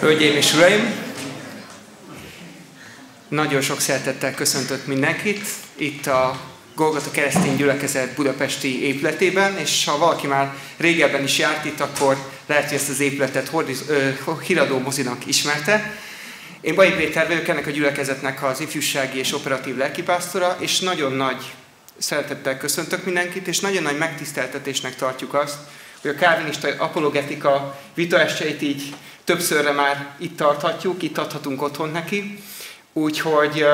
Hölgyeim és Uraim! Nagyon sok szeretettel köszöntök mindenkit itt a Golgata keresztény gyülekezet budapesti épületében, és ha valaki már régebben is járt itt, akkor lehet, hogy ezt az épületet hordiz, ö, híradó mozinak ismerte. Én Bajik Péter vagyok, ennek a gyülekezetnek az ifjúsági és operatív lelkipásztora, és nagyon nagy szeretettel köszöntök mindenkit, és nagyon nagy megtiszteltetésnek tartjuk azt, hogy a kárvinista apologetika vitaestjeit így többszörre már itt tarthatjuk, itt adhatunk otthon neki. Úgyhogy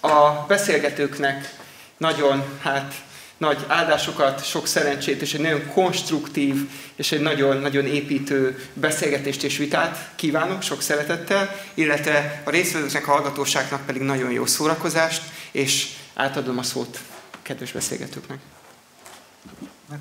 a beszélgetőknek nagyon hát, nagy áldásokat, sok szerencsét, és egy nagyon konstruktív és egy nagyon-nagyon építő beszélgetést és vitát kívánok sok szeretettel, illetve a részvevőknek, a hallgatóságnak pedig nagyon jó szórakozást, és átadom a szót kedves beszélgetőknek.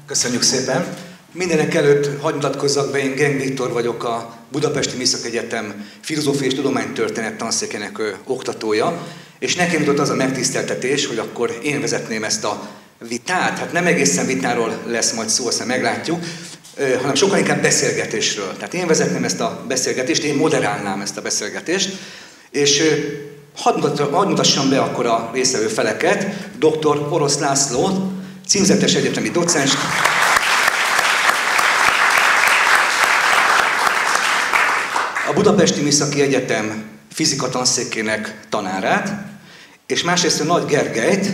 Köszönjük szépen! Mindenek előtt hagyd mutatkozzak be, én Geng Viktor vagyok, a Budapesti Műszak Egyetem Filozófia és Tudománytörténet tanszékének oktatója, és nekem jutott az a megtiszteltetés, hogy akkor én vezetném ezt a vitát. Hát nem egészen vitáról lesz majd szó, aztán meglátjuk, hanem sokkal inkább beszélgetésről. Tehát én vezetném ezt a beszélgetést, én moderálnám ezt a beszélgetést, és hadd mutassam be akkor a részvevő feleket, dr. Orosz László, címzetes egyetemi docens, a Budapesti Műszaki Egyetem fizika tanszékének tanárát, és másrészt a Nagy Gergelyt,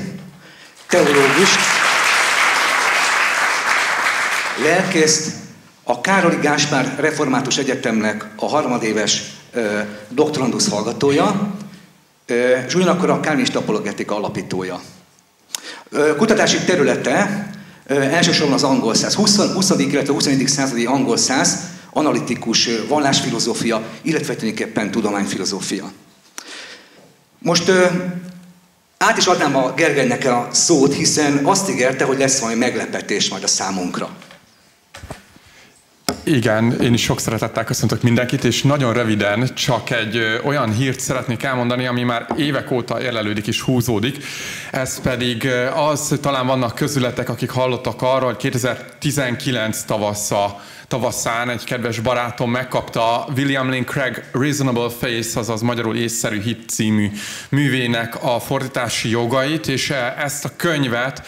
teológust, lelkészt, a Károli Gáspár Református Egyetemnek a harmadéves ö, doktorandusz hallgatója, és ugyanakkor a Kálvinista apologetika alapítója. Kutatási területe elsősorban az angol száz, 20. 20. illetve 21. századi angol száz, analitikus vallásfilozófia, illetve tulajdonképpen tudományfilozófia. Most át is adnám a Gergelynek a szót, hiszen azt ígérte, hogy lesz valami meglepetés majd a számunkra. Igen, én is sok szeretettel köszöntök mindenkit, és nagyon röviden csak egy olyan hírt szeretnék elmondani, ami már évek óta érlelődik és húzódik. Ez pedig az, talán vannak közületek, akik hallottak arról, hogy 2019 tavasza tavaszán egy kedves barátom megkapta William Lane Craig Reasonable Face, azaz magyarul észszerű hit című művének a fordítási jogait, és ezt a könyvet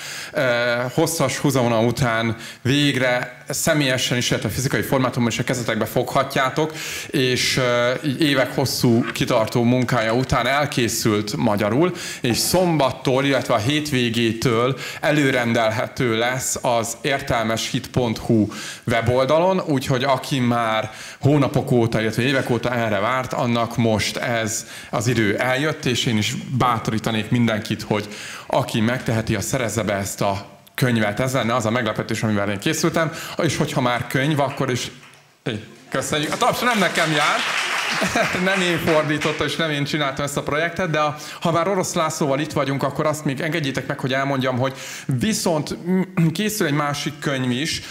hosszas húzavona után végre személyesen is, illetve fizikai formátumban is a kezetekbe foghatjátok, és így évek hosszú kitartó munkája után elkészült magyarul, és szombattól, illetve a hétvégétől előrendelhető lesz az értelmeshit.hu weboldalon, úgyhogy aki már hónapok óta, illetve évek óta erre várt, annak most ez az idő eljött, és én is bátorítanék mindenkit, hogy aki megteheti, a szerezze be ezt a könyvet. Ez lenne az a meglepetés, amivel én készültem. És hogyha már könyv, akkor is... Köszönjük. A taps nem nekem jár. nem én fordítottam, és nem én csináltam ezt a projektet, de ha már Orosz Lászlóval itt vagyunk, akkor azt még engedjétek meg, hogy elmondjam, hogy viszont készül egy másik könyv is,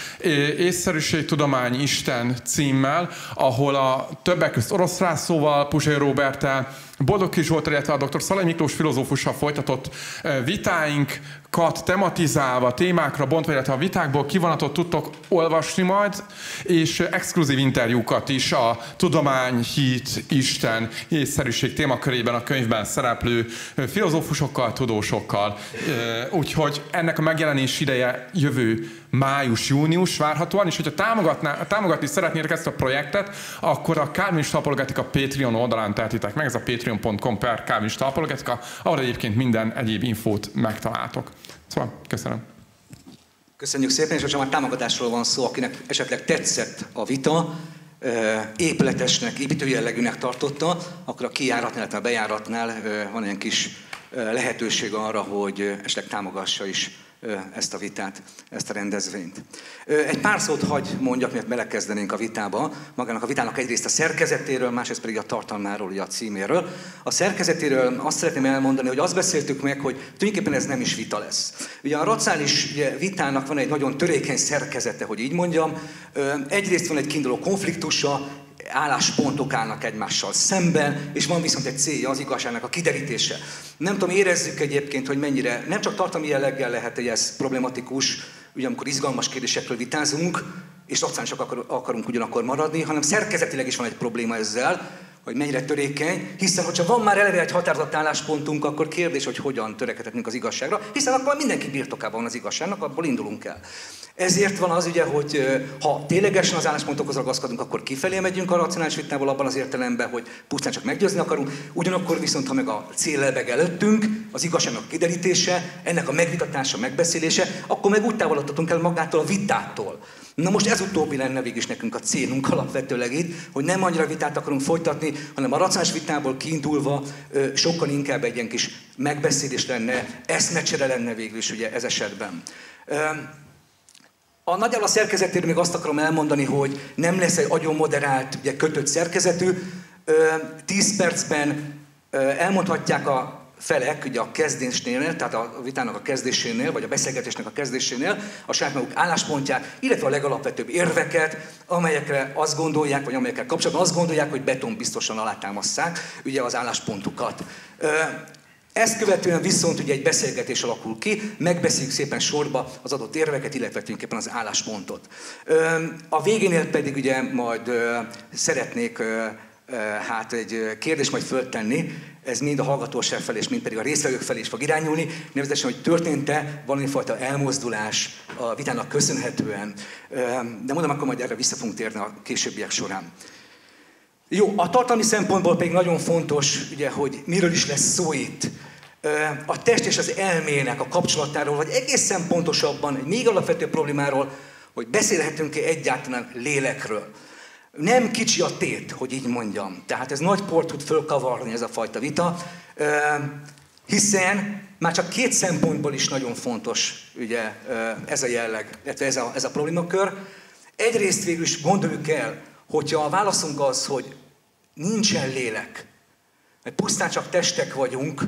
Észszerűség, Tudomány, Isten címmel, ahol a többek között Orosz Lászlóval, Puzsai Robertel, Boldog Kis volt, illetve a dr. Szalai Miklós filozófussal folytatott vitáinkat tematizálva, témákra bontva, illetve a vitákból kivonatot tudtok olvasni majd, és exkluzív interjúkat is a tudomány, hit, Isten, észszerűség témakörében a könyvben szereplő filozófusokkal, tudósokkal. Úgyhogy ennek a megjelenés ideje jövő május-június várhatóan, és hogyha támogatná, támogatni szeretnétek ezt a projektet, akkor a Kálvinista Apologetika Patreon oldalán tehetitek meg, ez a patreon.com per Kálvinista Apologetika, ahol egyébként minden egyéb infót megtaláltok. Szóval köszönöm. Köszönjük szépen, és ha már támogatásról van szó, akinek esetleg tetszett a vita, épületesnek, építőjellegűnek tartotta, akkor a kijáratnál, a bejáratnál van egy kis lehetőség arra, hogy esetleg támogassa is ezt a vitát, ezt a rendezvényt. Egy pár szót hagy mondjak, miért belekezdenénk a vitába. Magának a vitának egyrészt a szerkezetéről, másrészt pedig a tartalmáról, ugye a címéről. A szerkezetéről azt szeretném elmondani, hogy azt beszéltük meg, hogy tulajdonképpen ez nem is vita lesz. Ugye a racionális vitának van egy nagyon törékeny szerkezete, hogy így mondjam. Egyrészt van egy kiinduló konfliktusa, álláspontok állnak egymással szemben, és van viszont egy célja az igazságnak a kiderítése. Nem tudom, érezzük egyébként, hogy mennyire, nem csak tartalmi jelleggel lehet, hogy ez problematikus, ugye amikor izgalmas kérdésekről vitázunk, és racionálisak akarunk ugyanakkor maradni, hanem szerkezetileg is van egy probléma ezzel, hogy mennyire törékeny, hiszen hogyha van már eleve egy határozott álláspontunk, akkor kérdés, hogy hogyan törekedhetünk az igazságra, hiszen akkor mindenki birtokában van az igazságnak, abból indulunk el. Ezért van az ugye, hogy ha ténylegesen az álláspontokhoz ragaszkodunk, akkor kifelé megyünk a racionális vitából abban az értelemben, hogy pusztán csak meggyőzni akarunk, ugyanakkor viszont, ha meg a cél lebeg előttünk, az igazságnak kiderítése, ennek a megvitatása, megbeszélése, akkor meg úgy távolodhatunk el magától a vitától. Na most ez utóbbi lenne végig is nekünk a célunk alapvetőleg itt, hogy nem annyira vitát akarunk folytatni, hanem a racionális vitából kiindulva sokkal inkább egy ilyen kis megbeszélés lenne, eszmecsere lenne végül is ugye ez esetben. A nagyjából a szerkezetért még azt akarom elmondani, hogy nem lesz egy agyon moderált, ugye kötött szerkezetű. 10 percben elmondhatják a felek ugye a kezdésnél, tehát a vitának a kezdésénél, vagy a beszélgetésnek a kezdésénél a saját maguk álláspontját, illetve a legalapvetőbb érveket, amelyekre azt gondolják, vagy amelyekkel kapcsolatban azt gondolják, hogy beton biztosan alátámasszák ugye az álláspontukat. Ezt követően viszont ugye egy beszélgetés alakul ki, megbeszéljük szépen sorba az adott érveket, illetve tulajdonképpen az álláspontot. A végénél pedig ugye majd szeretnék hát egy kérdést majd föltenni, ez mind a hallgatóság felé, és mind pedig a részvevők felé is fog irányulni, nevezetesen, hogy történt-e valamifajta elmozdulás a vitának köszönhetően. De mondom, akkor majd erre vissza fogunk térni a későbbiek során. Jó, a tartalmi szempontból pedig nagyon fontos, ugye, hogy miről is lesz szó itt. A test és az elmének a kapcsolatáról, vagy egészen pontosabban egy még alapvető problémáról, hogy beszélhetünk-e egyáltalán lélekről. Nem kicsi a tét, hogy így mondjam. Tehát ez nagy port tud fölkavarni ez a fajta vita, hiszen már csak két szempontból is nagyon fontos ugye, ez a jelleg, illetve ez a, ez a problémakör. Egyrészt végül is gondoljuk el, hogyha a válaszunk az, hogy nincsen lélek, mert pusztán csak testek vagyunk,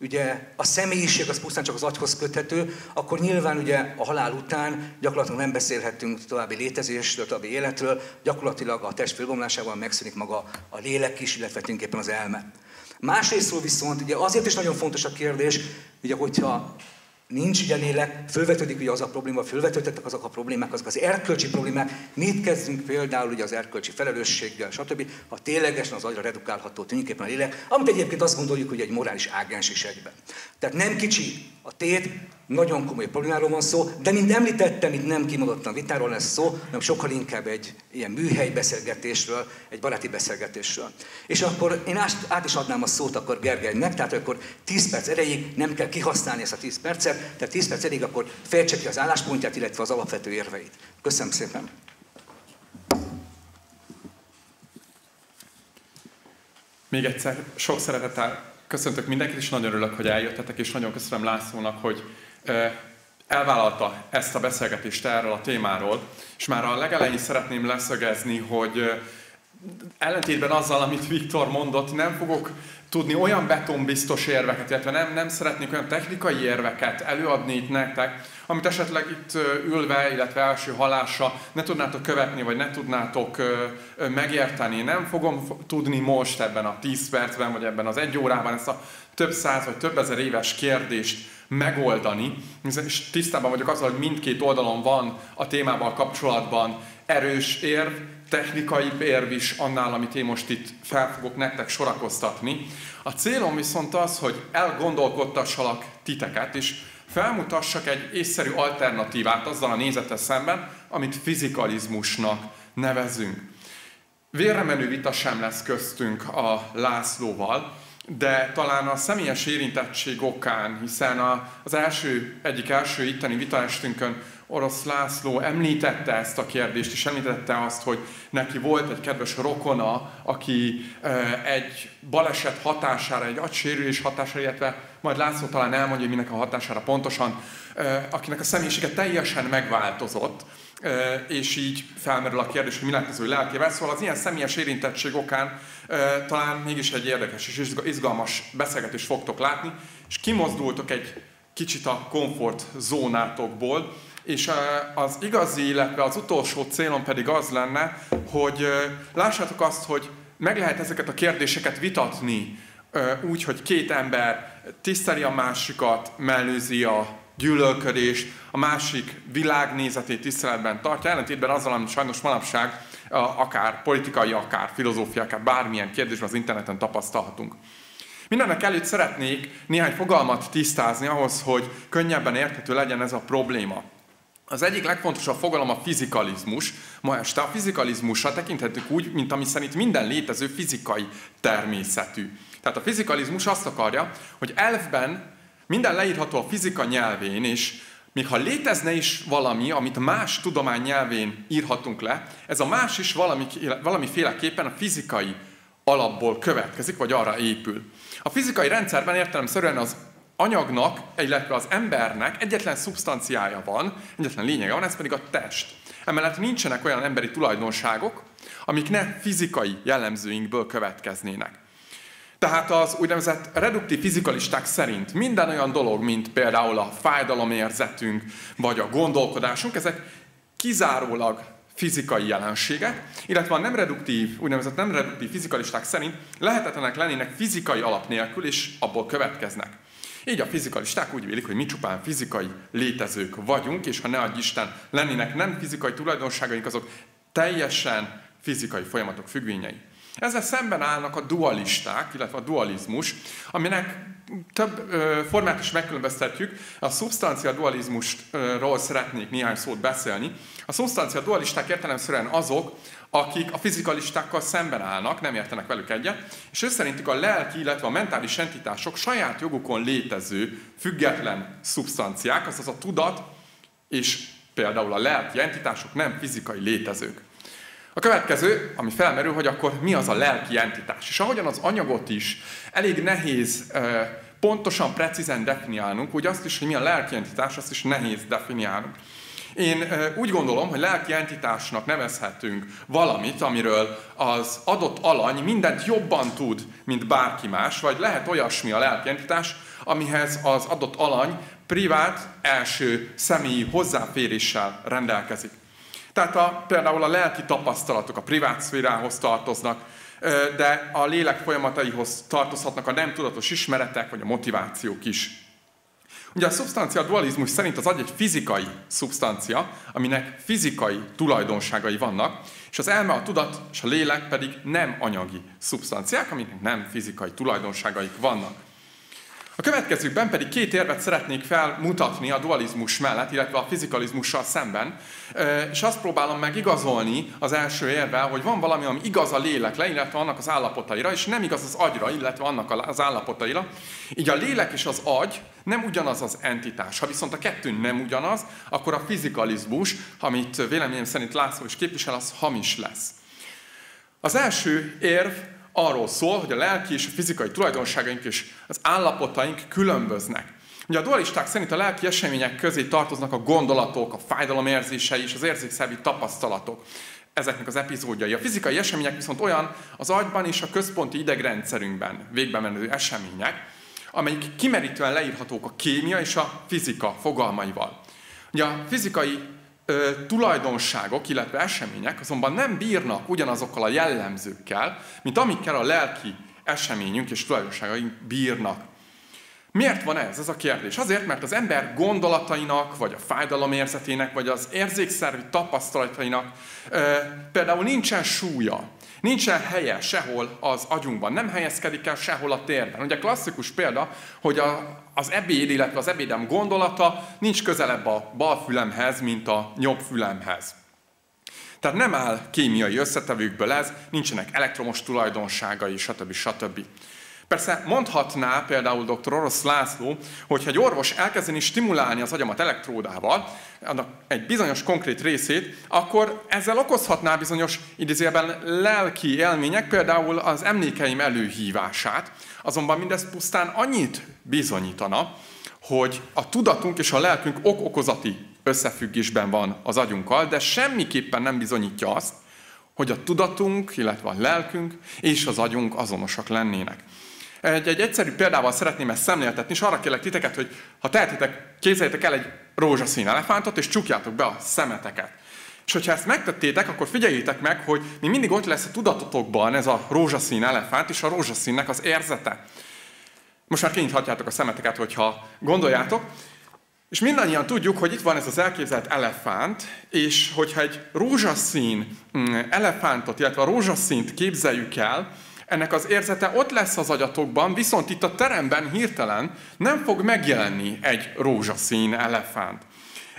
ugye a személyiség az pusztán csak az agyhoz köthető, akkor nyilván ugye a halál után gyakorlatilag nem beszélhetünk további létezésről, további életről, gyakorlatilag a test fölbomlásával megszűnik maga a lélek is, illetve tulajdonképpen az elme. Másrésztről viszont ugye azért is nagyon fontos a kérdés, ugye hogyha nincs ugye lélek, fölvetődik ugye az a probléma, fölvetődtek azok a problémák, azok az erkölcsi problémák. Mit kezdünk például ugye az erkölcsi felelősséggel, stb. Ha ténylegesen az agyra redukálható tulajdonképpen a lélek, amit egyébként azt gondoljuk, hogy egy morális ágens is egyben. Tehát nem kicsi a tét, nagyon komoly problémáról van szó, de mint említettem, itt nem kimondottan vitáról lesz szó, hanem sokkal inkább egy ilyen műhely beszélgetésről, egy baráti beszélgetésről. És akkor én át, is adnám a szót akkor Gergelynek, tehát akkor 10 perc erejéig nem kell kihasználni ezt a 10 percet, tehát 10 perc erejéig akkor fejtse ki az álláspontját, illetve az alapvető érveit. Köszönöm szépen! Még egyszer sok szeretettel köszöntök mindenkit, és nagyon örülök, hogy eljöttetek, és nagyon köszönöm Lászlónak, hogy elvállalta ezt a beszélgetést erről a témáról, és már a legelején szeretném leszögezni, hogy ellentétben azzal, amit Viktor mondott, nem fogok tudni olyan betonbiztos érveket, illetve nem, nem szeretnék olyan technikai érveket előadni itt nektek, amit esetleg itt ülve, illetve első halásra ne tudnátok követni, vagy ne tudnátok megérteni. Nem fogom tudni most ebben a 10 percben, vagy ebben az egy órában ezt a több száz vagy több ezer éves kérdést megoldani. És tisztában vagyok azzal, hogy mindkét oldalon van a témával kapcsolatban erős érv, technikai érv is annál, amit én most itt fel fogok nektek sorakoztatni. A célom viszont az, hogy elgondolkodtassalak titeket, és felmutassak egy észszerű alternatívát azzal a nézettel szemben, amit fizikalizmusnak nevezünk. Vérremenő vita sem lesz köztünk a Lászlóval, de talán a személyes érintettség okán, hiszen az első, egyik első itteni vitaestünkön Orosz László említette ezt a kérdést, és említette azt, hogy neki volt egy kedves rokona, aki egy baleset hatására, egy agysérülés hatására, illetve majd László talán elmondja, hogy minek a hatására pontosan, akinek a személyisége teljesen megváltozott, és így felmerül a kérdés, hogy mi lett az ő lelkével. Szóval az ilyen személyes érintettség okán talán mégis egy érdekes és izgalmas beszélgetést fogtok látni, és kimozdultok egy kicsit a komfort zónátokból, és az igazi, illetve az utolsó célom pedig az lenne, hogy lássátok azt, hogy meg lehet ezeket a kérdéseket vitatni úgy, hogy két ember tiszteli a másikat, mellőzi a gyűlölködés, a másik világnézetét tiszteletben tartja, ellentétben azzal, amit sajnos manapság akár politikai, akár filozófia, akár bármilyen kérdésben az interneten tapasztalhatunk. Mindenek előtt szeretnék néhány fogalmat tisztázni ahhoz, hogy könnyebben érthető legyen ez a probléma. Az egyik legfontosabb fogalom a fizikalizmus. Ma este a fizikalizmusra tekinthetünk úgy, mint ami szerint minden létező fizikai természetű. Tehát a fizikalizmus azt akarja, hogy elfben minden leírható a fizika nyelvén, és még ha létezne is valami, amit más tudomány nyelvén írhatunk le, ez a más is valami, valamiféleképpen a fizikai alapból következik, vagy arra épül. A fizikai rendszerben értelemszerűen az anyagnak, illetve az embernek egyetlen szubstanciája van, egyetlen lényege van, ez pedig a test. Emellett nincsenek olyan emberi tulajdonságok, amik ne fizikai jellemzőinkből következnének. Tehát az úgynevezett reduktív fizikalisták szerint minden olyan dolog, mint például a fájdalomérzetünk, vagy a gondolkodásunk, ezek kizárólag fizikai jelenségek, illetve a nem reduktív, úgynevezett nem reduktív fizikalisták szerint lehetetlenek lennének fizikai alap nélkül, és abból következnek. Így a fizikalisták úgy vélik, hogy mi csupán fizikai létezők vagyunk, és ha ne adj Isten lennének nem fizikai tulajdonságaink, azok teljesen fizikai folyamatok függvényei. Ezzel szemben állnak a dualisták, illetve a dualizmus, aminek több ö, formát is megkülönböztetjük. A szubstancia dualizmusról szeretnék néhány szót beszélni. A szubstancia dualisták értelemszerűen azok, akik a fizikalistákkal szemben állnak, nem értenek velük egyet, és ő szerintük a lelki, illetve a mentális entitások saját jogukon létező független szubstanciák, azaz a tudat és például a lelki entitások nem fizikai létezők. A következő, ami felmerül, hogy akkor mi az a lelki entitás. És ahogyan az anyagot is elég nehéz pontosan, precízen definiálnunk, úgy azt is, hogy mi a lelki entitás, azt is nehéz definiálnunk. Én úgy gondolom, hogy lelki entitásnak nevezhetünk valamit, amiről az adott alany mindent jobban tud, mint bárki más, vagy lehet olyasmi a lelki entitás, amihez az adott alany privát, első személyi hozzáféréssel rendelkezik. Tehát a, például a lelki tapasztalatok a privát szférához tartoznak, de a lélek folyamataihoz tartozhatnak a nem tudatos ismeretek, vagy a motivációk is. Ugye a szubstancia dualizmus szerint az agy egy fizikai szubstancia, aminek fizikai tulajdonságai vannak, és az elme, a tudat és a lélek pedig nem anyagi szubstanciák, aminek nem fizikai tulajdonságaik vannak. A következőkben pedig két érvet szeretnék felmutatni a dualizmus mellett, illetve a fizikalizmussal szemben, és azt próbálom meg igazolni az első érvel, hogy van valami, ami igaz a lélekre, illetve annak az állapotaira, és nem igaz az agyra, illetve annak az állapotaira. Így a lélek és az agy nem ugyanaz az entitás. Ha viszont a kettő nem ugyanaz, akkor a fizikalizmus, amit véleményem szerint László is képvisel, az hamis lesz. Az első érv arról szól, hogy a lelki és a fizikai tulajdonságaink és az állapotaink különböznek. Ugye a dualisták szerint a lelki események közé tartoznak a gondolatok, a fájdalomérzései és az érzékszervi tapasztalatok ezeknek az epizódjai. A fizikai események viszont olyan az agyban és a központi idegrendszerünkben végbe menő események, amelyik kimerítően leírhatók a kémia és a fizika fogalmaival. Ugye a fizikai ö, tulajdonságok, illetve események azonban nem bírnak ugyanazokkal a jellemzőkkel, mint amikkel a lelki eseményünk és tulajdonságaink bírnak. Miért van ez? Ez a kérdés. Azért, mert az ember gondolatainak, vagy a fájdalomérzetének, vagy az érzékszervi tapasztalatainak ö, például nincsen súlya. Nincsen helye sehol az agyunkban, nem helyezkedik el sehol a térben. Ugye klasszikus példa, hogy a, az ebéd, illetve az ebédem gondolata nincs közelebb a bal fülemhez, mint a jobb fülemhez. Tehát nem áll kémiai összetevőkből ez, nincsenek elektromos tulajdonságai, stb. stb. Persze mondhatná például dr. Orosz László, hogy ha egy orvos elkezdeni stimulálni az agyamat elektródával, annak egy bizonyos konkrét részét, akkor ezzel okozhatná bizonyos idézőjelben lelki élmények, például az emlékeim előhívását. Azonban mindez pusztán annyit bizonyítana, hogy a tudatunk és a lelkünk ok-okozati összefüggésben van az agyunkkal, de semmiképpen nem bizonyítja azt, hogy a tudatunk, illetve a lelkünk és az agyunk azonosak lennének. Egy, egy egyszerű példával szeretném ezt szemléltetni, és arra kérlek titeket, hogy ha tehetitek, képzeljétek el egy rózsaszín elefántot, és csukjátok be a szemeteket. És hogyha ezt megtettétek, akkor figyeljétek meg, hogy mi mindig ott lesz a tudatotokban ez a rózsaszín elefánt, és a rózsaszínnek az érzete. Most már kinyithatjátok a szemeteket, hogyha gondoljátok. És mindannyian tudjuk, hogy itt van ez az elképzelt elefánt, és hogyha egy rózsaszín mm, elefántot, illetve a rózsaszínt képzeljük el, ennek az érzete ott lesz az agyatokban, viszont itt a teremben hirtelen nem fog megjelenni egy rózsaszín elefánt.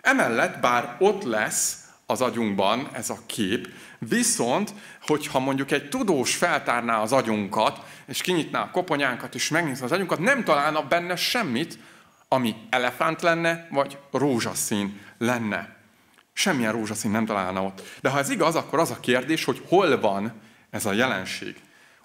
Emellett, bár ott lesz az agyunkban ez a kép, viszont, hogyha mondjuk egy tudós feltárná az agyunkat, és kinyitná a koponyánkat, és megnézné az agyunkat, nem találna benne semmit, ami elefánt lenne, vagy rózsaszín lenne. Semmilyen rózsaszín nem találna ott. De ha ez igaz, akkor az a kérdés, hogy hol van ez a jelenség.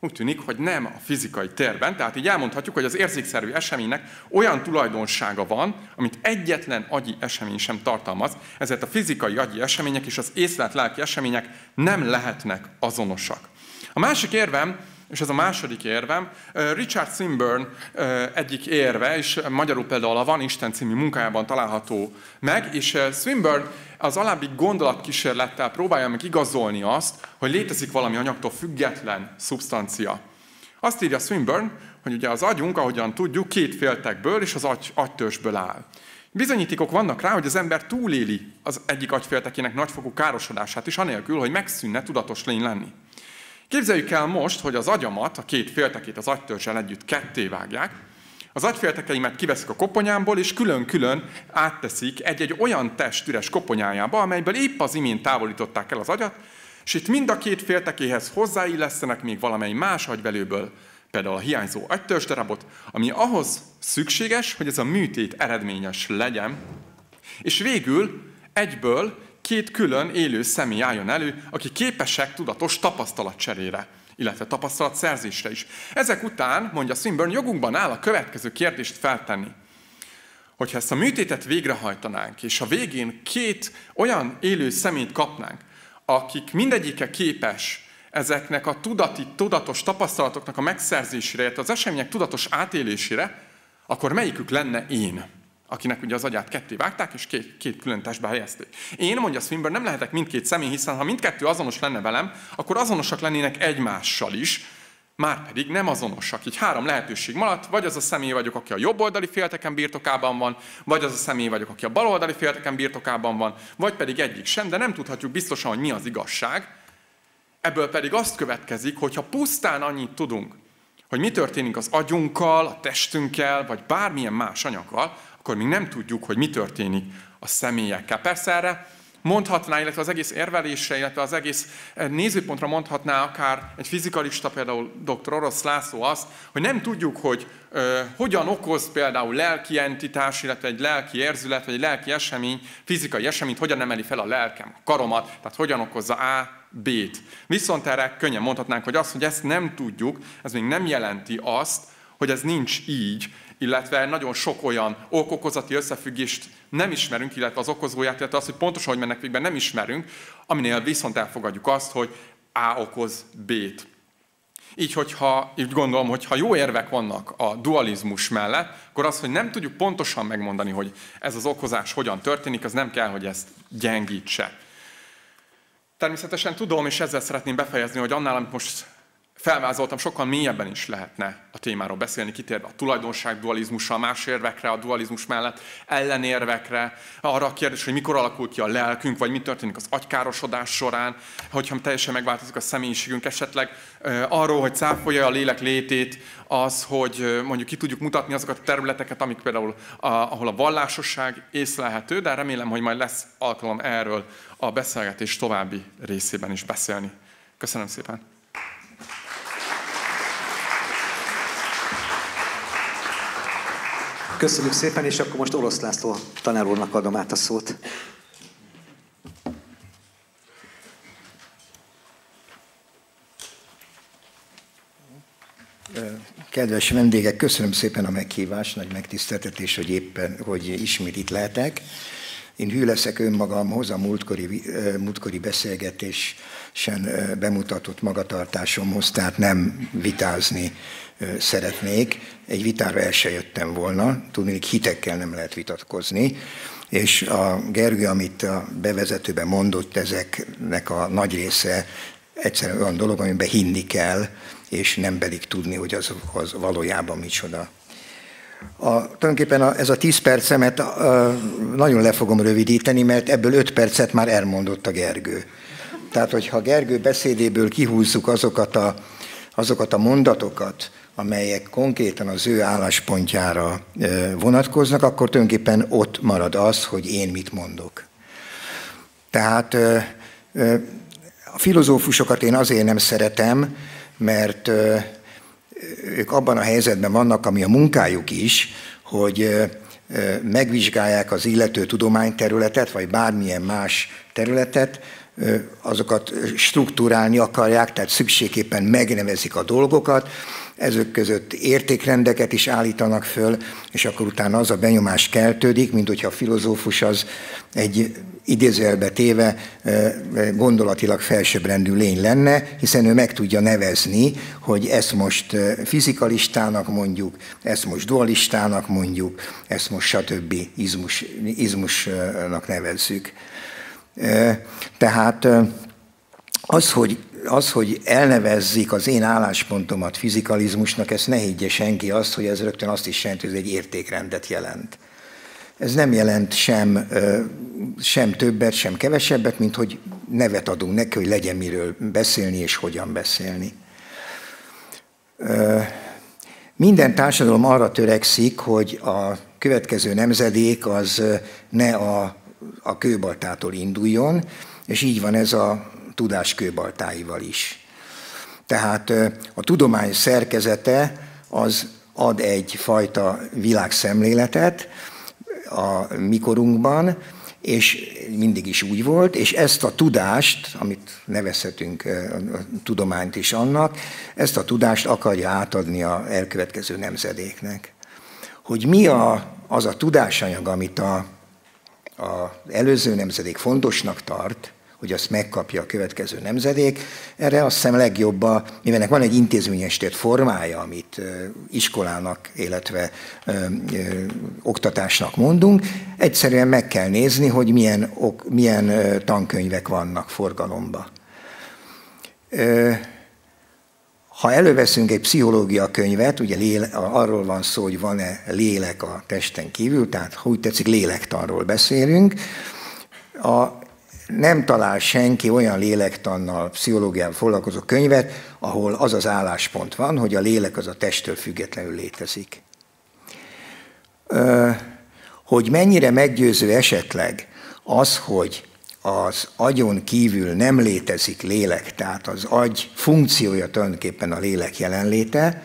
Úgy tűnik, hogy nem a fizikai térben, tehát így elmondhatjuk, hogy az érzékszerű eseménynek olyan tulajdonsága van, amit egyetlen agyi esemény sem tartalmaz, ezért a fizikai agyi események és az észlelt lelki események nem lehetnek azonosak. A másik érvem, és ez a második érvem, Richard Swinburne egyik érve, és magyarul például a Van Isten című munkájában található meg, és Swinburne az alábbi gondolatkísérlettel próbálja meg igazolni azt, hogy létezik valami anyagtól független szubstancia. Azt írja Swinburne, hogy ugye az agyunk, ahogyan tudjuk, két féltekből és az agy, agytörzsből áll. Bizonyítékok vannak rá, hogy az ember túléli az egyik agyféltekének nagyfokú károsodását is, anélkül, hogy megszűnne tudatos lény lenni. Képzeljük el most, hogy az agyamat, a két féltekét az agytörzsel együtt ketté vágják, az agyféltekeimet kiveszik a koponyámból, és külön-külön átteszik egy-egy olyan test üres koponyájába, amelyből épp az imént távolították el az agyat, és itt mind a két féltekéhez hozzáillesztenek még valamely más agyvelőből, például a hiányzó agytörzsdarabot, ami ahhoz szükséges, hogy ez a műtét eredményes legyen, és végül egyből két külön élő személy álljon elő, aki képesek tudatos tapasztalatcserére, illetve tapasztalatszerzésre is. Ezek után, mondja Swinburne, jogunkban áll a következő kérdést feltenni. Hogyha ezt a műtétet végrehajtanánk, és a végén két olyan élő szemét kapnánk, akik mindegyike képes ezeknek a tudati, tudatos tapasztalatoknak a megszerzésére, az események tudatos átélésére, akkor melyikük lenne én? Akinek ugye az agyát ketté vágták, és két, két külön testbe helyezték. Én, mondja Swinburne, nem lehetek mindkét személy, hiszen ha mindkettő azonos lenne velem, akkor azonosak lennének egymással is, már pedig nem azonosak. Így három lehetőség maradt, vagy az a személy vagyok, aki a jobb oldali félteken birtokában van, vagy az a személy vagyok, aki a bal oldali félteken birtokában van, vagy pedig egyik sem, de nem tudhatjuk biztosan, hogy mi az igazság. Ebből pedig azt következik, hogy ha pusztán annyit tudunk, hogy mi történik az agyunkkal, a testünkkel, vagy bármilyen más anyaggal, akkor még nem tudjuk, hogy mi történik a személyekkel. Persze erre mondhatná, illetve az egész érvelésre, illetve az egész eh, nézőpontra mondhatná akár egy fizikalista, például dr. Orosz László azt, hogy nem tudjuk, hogy ö, hogyan okoz például lelki entitás, illetve egy lelki érzület, vagy egy lelki esemény, fizikai eseményt, hogyan emeli fel a lelkem, a karomat, tehát hogyan okozza A, B-t. Viszont erre könnyen mondhatnánk, hogy azt, hogy ezt nem tudjuk, ez még nem jelenti azt, hogy ez nincs így, illetve nagyon sok olyan okokozati összefüggést nem ismerünk, illetve az okozóját, illetve azt, hogy pontosan, hogy mennek végben nem ismerünk, aminél viszont elfogadjuk azt, hogy A okoz B-t. Így, hogyha, így gondolom, hogy ha jó érvek vannak a dualizmus mellett, akkor az, hogy nem tudjuk pontosan megmondani, hogy ez az okozás hogyan történik, az nem kell, hogy ezt gyengítse. Természetesen tudom, és ezzel szeretném befejezni, hogy annál, amit most felvázoltam, sokkal mélyebben is lehetne a témáról beszélni, kitérve a tulajdonság dualizmussal, más érvekre, a dualizmus mellett ellenérvekre, arra a kérdés, hogy mikor alakul ki a lelkünk, vagy mi történik az agykárosodás során, hogyha teljesen megváltozik a személyiségünk, esetleg arról, hogy cáfolja a lélek létét, az, hogy mondjuk ki tudjuk mutatni azokat a területeket, amik például, a, ahol a vallásosság észlelhető, de remélem, hogy majd lesz alkalom erről a beszélgetés további részében is beszélni. Köszönöm szépen! Köszönjük szépen, és akkor most Orosz László tanár úrnak adom át a szót. Kedves vendégek, köszönöm szépen a meghívást, nagy megtiszteltetés, hogy éppen, hogy ismét itt lehetek. Én hű leszek önmagamhoz a múltkori, múltkori beszélgetésen bemutatott magatartásomhoz, tehát nem vitázni szeretnék. Egy vitára el se jöttem volna, tudni, hitekkel nem lehet vitatkozni, és a Gergő, amit a bevezetőben mondott, ezeknek a nagy része egyszerűen olyan dolog, amiben hinni kell, és nem pedig tudni, hogy az, az valójában micsoda. A, tulajdonképpen a, ez a 10 percemet a, nagyon le fogom rövidíteni, mert ebből 5 percet már elmondott a Gergő. Tehát, hogyha Gergő beszédéből kihúzzuk azokat a, azokat a mondatokat, amelyek konkrétan az ő álláspontjára vonatkoznak, akkor tulajdonképpen ott marad az, hogy én mit mondok. Tehát a filozófusokat én azért nem szeretem, mert ők abban a helyzetben vannak, ami a munkájuk is, hogy megvizsgálják az illető tudományterületet, vagy bármilyen más területet, azokat struktúrálni akarják, tehát szükségképpen megnevezik a dolgokat, ezek között értékrendeket is állítanak föl, és akkor utána az a benyomás keltődik, mint hogyha a filozófus az egy idézőjelbe téve gondolatilag felsőbbrendű lény lenne, hiszen ő meg tudja nevezni, hogy ezt most fizikalistának mondjuk, ezt most dualistának mondjuk, ezt most stb. izmus, izmusnak nevezzük. Tehát az, hogy az, hogy elnevezzik az én álláspontomat fizikalizmusnak, ezt ne higgye senki azt, hogy ez rögtön azt is jelenti, hogy egy értékrendet jelent. Ez nem jelent sem, sem többet, sem kevesebbet, mint hogy nevet adunk neki, hogy legyen miről beszélni és hogyan beszélni. Minden társadalom arra törekszik, hogy a következő nemzedék az ne a, a kőbaltától induljon, és így van ez a tudás kőbaltáival is. Tehát a tudomány szerkezete az ad egyfajta világszemléletet a mikorunkban, és mindig is úgy volt, és ezt a tudást, amit nevezhetünk a tudományt is annak, ezt a tudást akarja átadni a elkövetkező nemzedéknek. Hogy mi a, az a tudásanyag, amit a, a előző nemzedék fontosnak tart, hogy azt megkapja a következő nemzedék. Erre azt hiszem legjobb, a, mivel van egy intézményesített formája, amit iskolának, illetve ö, ö, oktatásnak mondunk, egyszerűen meg kell nézni, hogy milyen, ok, milyen tankönyvek vannak forgalomba. Ö, ha előveszünk egy pszichológia könyvet, ugye léle, arról van szó, hogy van-e lélek a testen kívül, tehát ha úgy tetszik, lélektanról beszélünk, a nem talál senki olyan lélektannal, pszichológiával foglalkozó könyvet, ahol az az álláspont van, hogy a lélek az a testtől függetlenül létezik. Hogy mennyire meggyőző esetleg az, hogy az agyon kívül nem létezik lélek, tehát az agy funkciója tulajdonképpen a lélek jelenléte,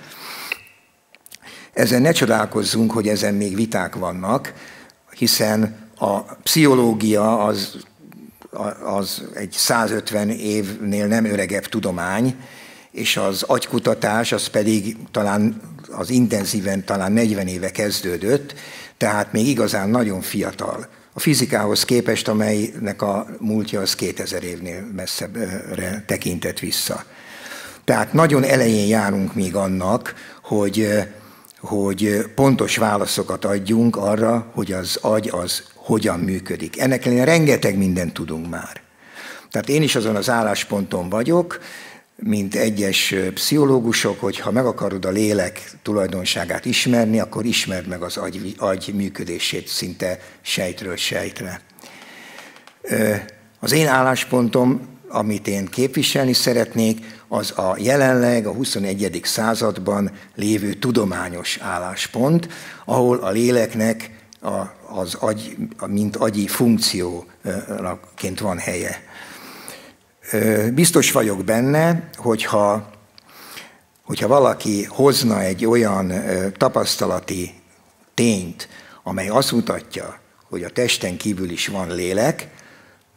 ezen ne csodálkozzunk, hogy ezen még viták vannak, hiszen a pszichológia az az egy 150 évnél nem öregebb tudomány, és az agykutatás az pedig talán az intenzíven talán 40 éve kezdődött, tehát még igazán nagyon fiatal. A fizikához képest, amelynek a múltja az 2000 évnél messzebbre tekintett vissza. Tehát nagyon elején járunk még annak, hogy, hogy pontos válaszokat adjunk arra, hogy az agy az hogyan működik. Ennek ellenére rengeteg mindent tudunk már. Tehát én is azon az állásponton vagyok, mint egyes pszichológusok, hogy ha meg akarod a lélek tulajdonságát ismerni, akkor ismerd meg az agy, agy működését szinte sejtről sejtre. Az én álláspontom, amit én képviselni szeretnék, az a jelenleg a 21. században lévő tudományos álláspont, ahol a léleknek a, az agy, mint agyi funkcióként van helye. Biztos vagyok benne, hogyha, hogyha valaki hozna egy olyan tapasztalati tényt, amely azt mutatja, hogy a testen kívül is van lélek,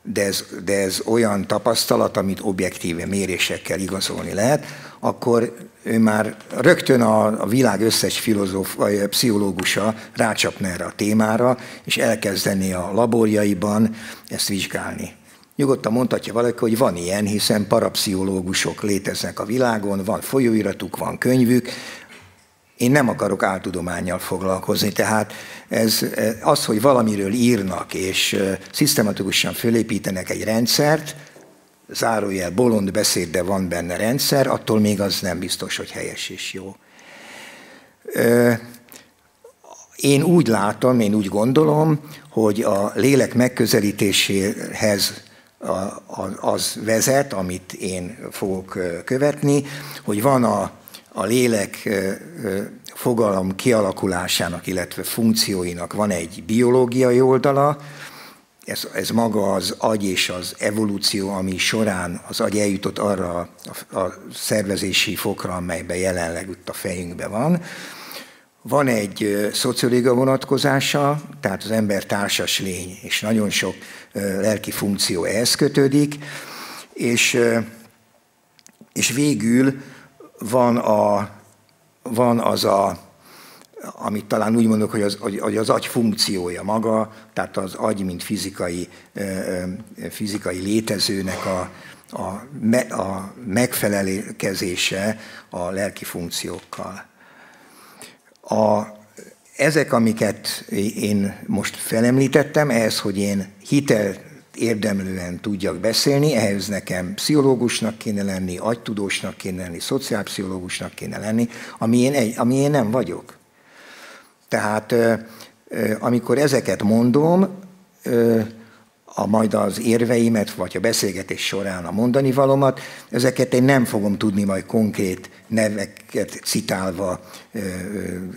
de ez, de ez olyan tapasztalat, amit objektíve mérésekkel igazolni lehet, akkor ő már rögtön a, világ összes filozóf, vagy pszichológusa rácsapna erre a témára, és elkezdeni a laborjaiban ezt vizsgálni. Nyugodtan mondhatja valaki, hogy van ilyen, hiszen parapszichológusok léteznek a világon, van folyóiratuk, van könyvük, én nem akarok áltudományjal foglalkozni, tehát ez, az, hogy valamiről írnak és szisztematikusan fölépítenek egy rendszert, zárójel bolond beszéd, de van benne rendszer, attól még az nem biztos, hogy helyes és jó. Én úgy látom, én úgy gondolom, hogy a lélek megközelítéséhez az vezet, amit én fogok követni, hogy van a, a lélek fogalom kialakulásának, illetve funkcióinak van egy biológiai oldala, ez, ez maga az agy és az evolúció, ami során az agy eljutott arra a, a szervezési fokra, amelyben jelenleg itt a fejünkben van. Van egy szociológia vonatkozása, tehát az ember társas lény, és nagyon sok lelki funkció ehhez kötődik, és, és végül van, a, van az a amit talán úgy mondok, hogy az, hogy az agy funkciója maga, tehát az agy, mint fizikai, fizikai létezőnek a, a, a megfelelkezése a lelki funkciókkal. A, ezek, amiket én most felemlítettem, ehhez, hogy én hitel érdemlően tudjak beszélni, ehhez nekem pszichológusnak kéne lenni, agytudósnak kéne lenni, szociálpszichológusnak kéne lenni, ami én, egy, ami én nem vagyok. Tehát amikor ezeket mondom, a majd az érveimet, vagy a beszélgetés során a mondani valomat, ezeket én nem fogom tudni majd konkrét neveket citálva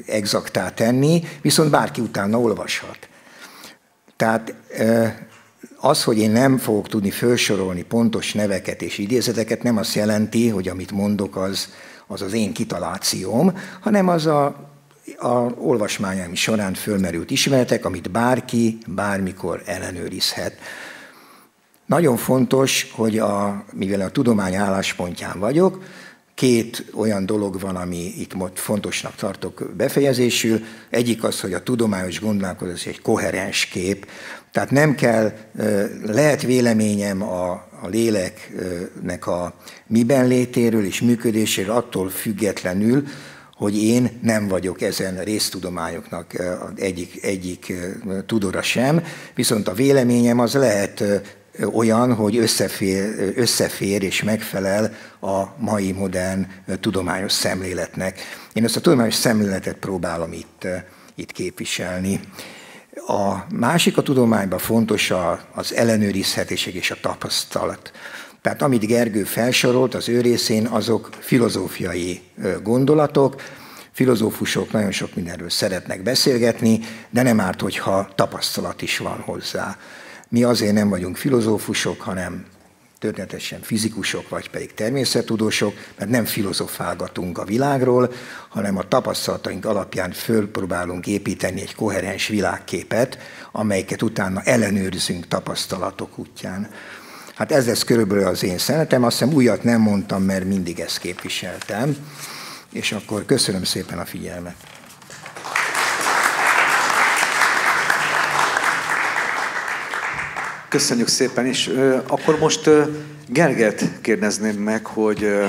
exaktá tenni, viszont bárki utána olvashat. Tehát az, hogy én nem fogok tudni felsorolni pontos neveket és idézeteket, nem azt jelenti, hogy amit mondok, az az, az én kitalációm, hanem az a a olvasmányaim során fölmerült ismeretek, amit bárki bármikor ellenőrizhet. Nagyon fontos, hogy a, mivel a tudomány álláspontján vagyok, két olyan dolog van, ami itt most fontosnak tartok befejezésül. Egyik az, hogy a tudományos gondolkodás egy koherens kép, tehát nem kell, lehet véleményem a, a léleknek a miben létéről és működéséről attól függetlenül, hogy én nem vagyok ezen résztudományoknak egyik, egyik tudora sem, viszont a véleményem az lehet olyan, hogy összefér, összefér és megfelel a mai modern tudományos szemléletnek. Én ezt a tudományos szemléletet próbálom itt, itt képviselni. A másik a tudományban fontos az ellenőrizhetőség és a tapasztalat. Tehát amit Gergő felsorolt az ő részén, azok filozófiai gondolatok, filozófusok nagyon sok mindenről szeretnek beszélgetni, de nem árt, hogyha tapasztalat is van hozzá. Mi azért nem vagyunk filozófusok, hanem történetesen fizikusok, vagy pedig természettudósok, mert nem filozofálgatunk a világról, hanem a tapasztalataink alapján fölpróbálunk építeni egy koherens világképet, amelyeket utána ellenőrzünk tapasztalatok útján. Hát ez lesz körülbelül az én szeretem, azt hiszem újat nem mondtam, mert mindig ezt képviseltem. És akkor köszönöm szépen a figyelmet. Köszönjük szépen, és ö, akkor most ö, Gerget kérdezném meg, hogy ö,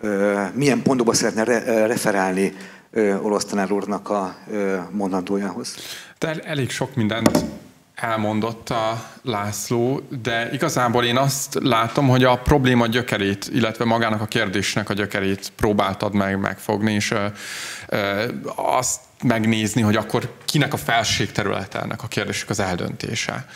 ö, milyen pontokba szeretne re, referálni Olosz tanár úrnak a ö, mondandójához. De elég sok mindent elmondott a László, de igazából én azt látom, hogy a probléma gyökerét, illetve magának a kérdésnek a gyökerét próbáltad meg megfogni, és ö, ö, azt megnézni, hogy akkor kinek a felségterülete ennek a kérdésnek az eldöntése.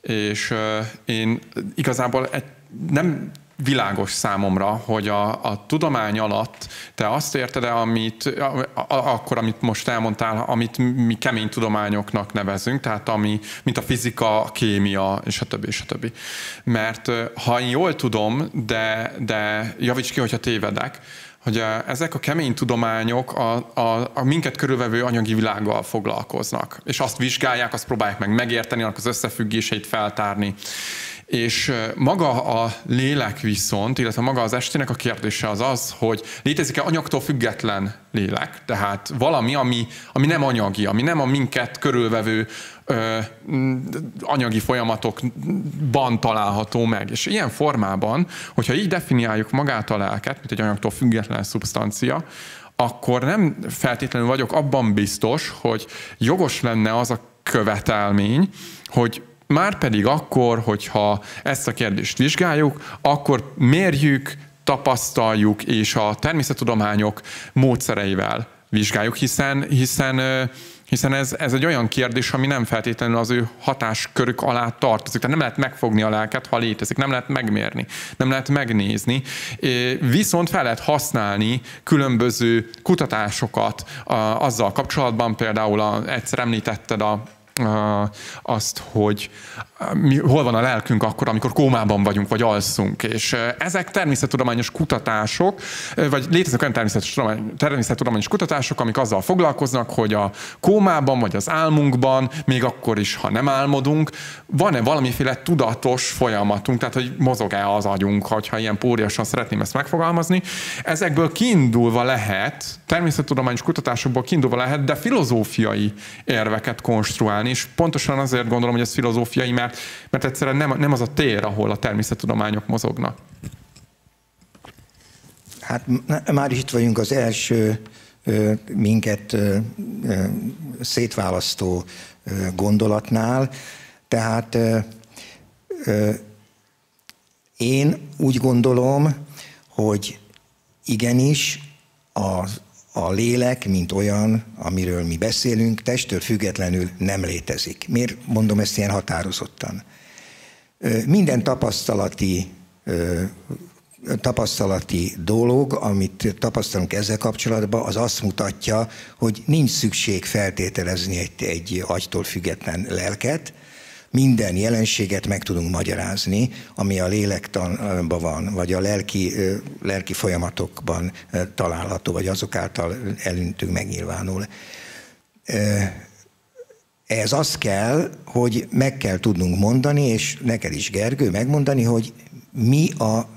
És ö, én igazából egy, nem világos számomra, hogy a, a tudomány alatt te azt érted -e, amit, a, a, akkor, amit most elmondtál, amit mi kemény tudományoknak nevezünk, tehát ami, mint a fizika, a kémia, és a többi, és a többi. Mert ha én jól tudom, de, de javíts ki, hogyha tévedek, hogy ezek a kemény tudományok a, a, a minket körülvevő anyagi világgal foglalkoznak, és azt vizsgálják, azt próbálják meg megérteni, annak az összefüggéseit feltárni. És maga a lélek viszont, illetve maga az estének a kérdése az az, hogy létezik-e anyagtól független lélek, tehát valami, ami, ami nem anyagi, ami nem a minket körülvevő ö, anyagi folyamatokban található meg. És ilyen formában, hogyha így definiáljuk magát a lelket, mint egy anyagtól független szubstancia, akkor nem feltétlenül vagyok abban biztos, hogy jogos lenne az a követelmény, hogy már pedig akkor, hogyha ezt a kérdést vizsgáljuk, akkor mérjük, tapasztaljuk, és a természettudományok módszereivel vizsgáljuk, hiszen, hiszen Hiszen ez, ez egy olyan kérdés, ami nem feltétlenül az ő hatáskörük alá tartozik. Tehát nem lehet megfogni a lelket, ha létezik, nem lehet megmérni, nem lehet megnézni. Viszont fel lehet használni különböző kutatásokat azzal kapcsolatban, például a, egyszer említetted a azt, hogy mi, hol van a lelkünk akkor, amikor kómában vagyunk, vagy alszunk. És ezek természettudományos kutatások, vagy léteznek olyan természettudományos kutatások, amik azzal foglalkoznak, hogy a kómában, vagy az álmunkban, még akkor is, ha nem álmodunk, van-e valamiféle tudatos folyamatunk, tehát hogy mozog-e az agyunk, ha ilyen póriasan szeretném ezt megfogalmazni. Ezekből kiindulva lehet, természettudományos kutatásokból kiindulva lehet, de filozófiai érveket konstruálni, és pontosan azért gondolom, hogy ez filozófiai, mert mert, egyszerűen nem, nem az a tér, ahol a természettudományok mozognak. Hát már is itt vagyunk az első minket szétválasztó gondolatnál. Tehát én úgy gondolom, hogy igenis az a lélek, mint olyan, amiről mi beszélünk, testtől függetlenül nem létezik. Miért mondom ezt ilyen határozottan? Minden tapasztalati tapasztalati dolog, amit tapasztalunk ezzel kapcsolatban, az azt mutatja, hogy nincs szükség feltételezni egy, egy agytól független lelket, minden jelenséget meg tudunk magyarázni, ami a lélektanban van, vagy a lelki, lelki folyamatokban található, vagy azok által elüntünk megnyilvánul. Ez az kell, hogy meg kell tudnunk mondani, és neked is, Gergő, megmondani, hogy mi a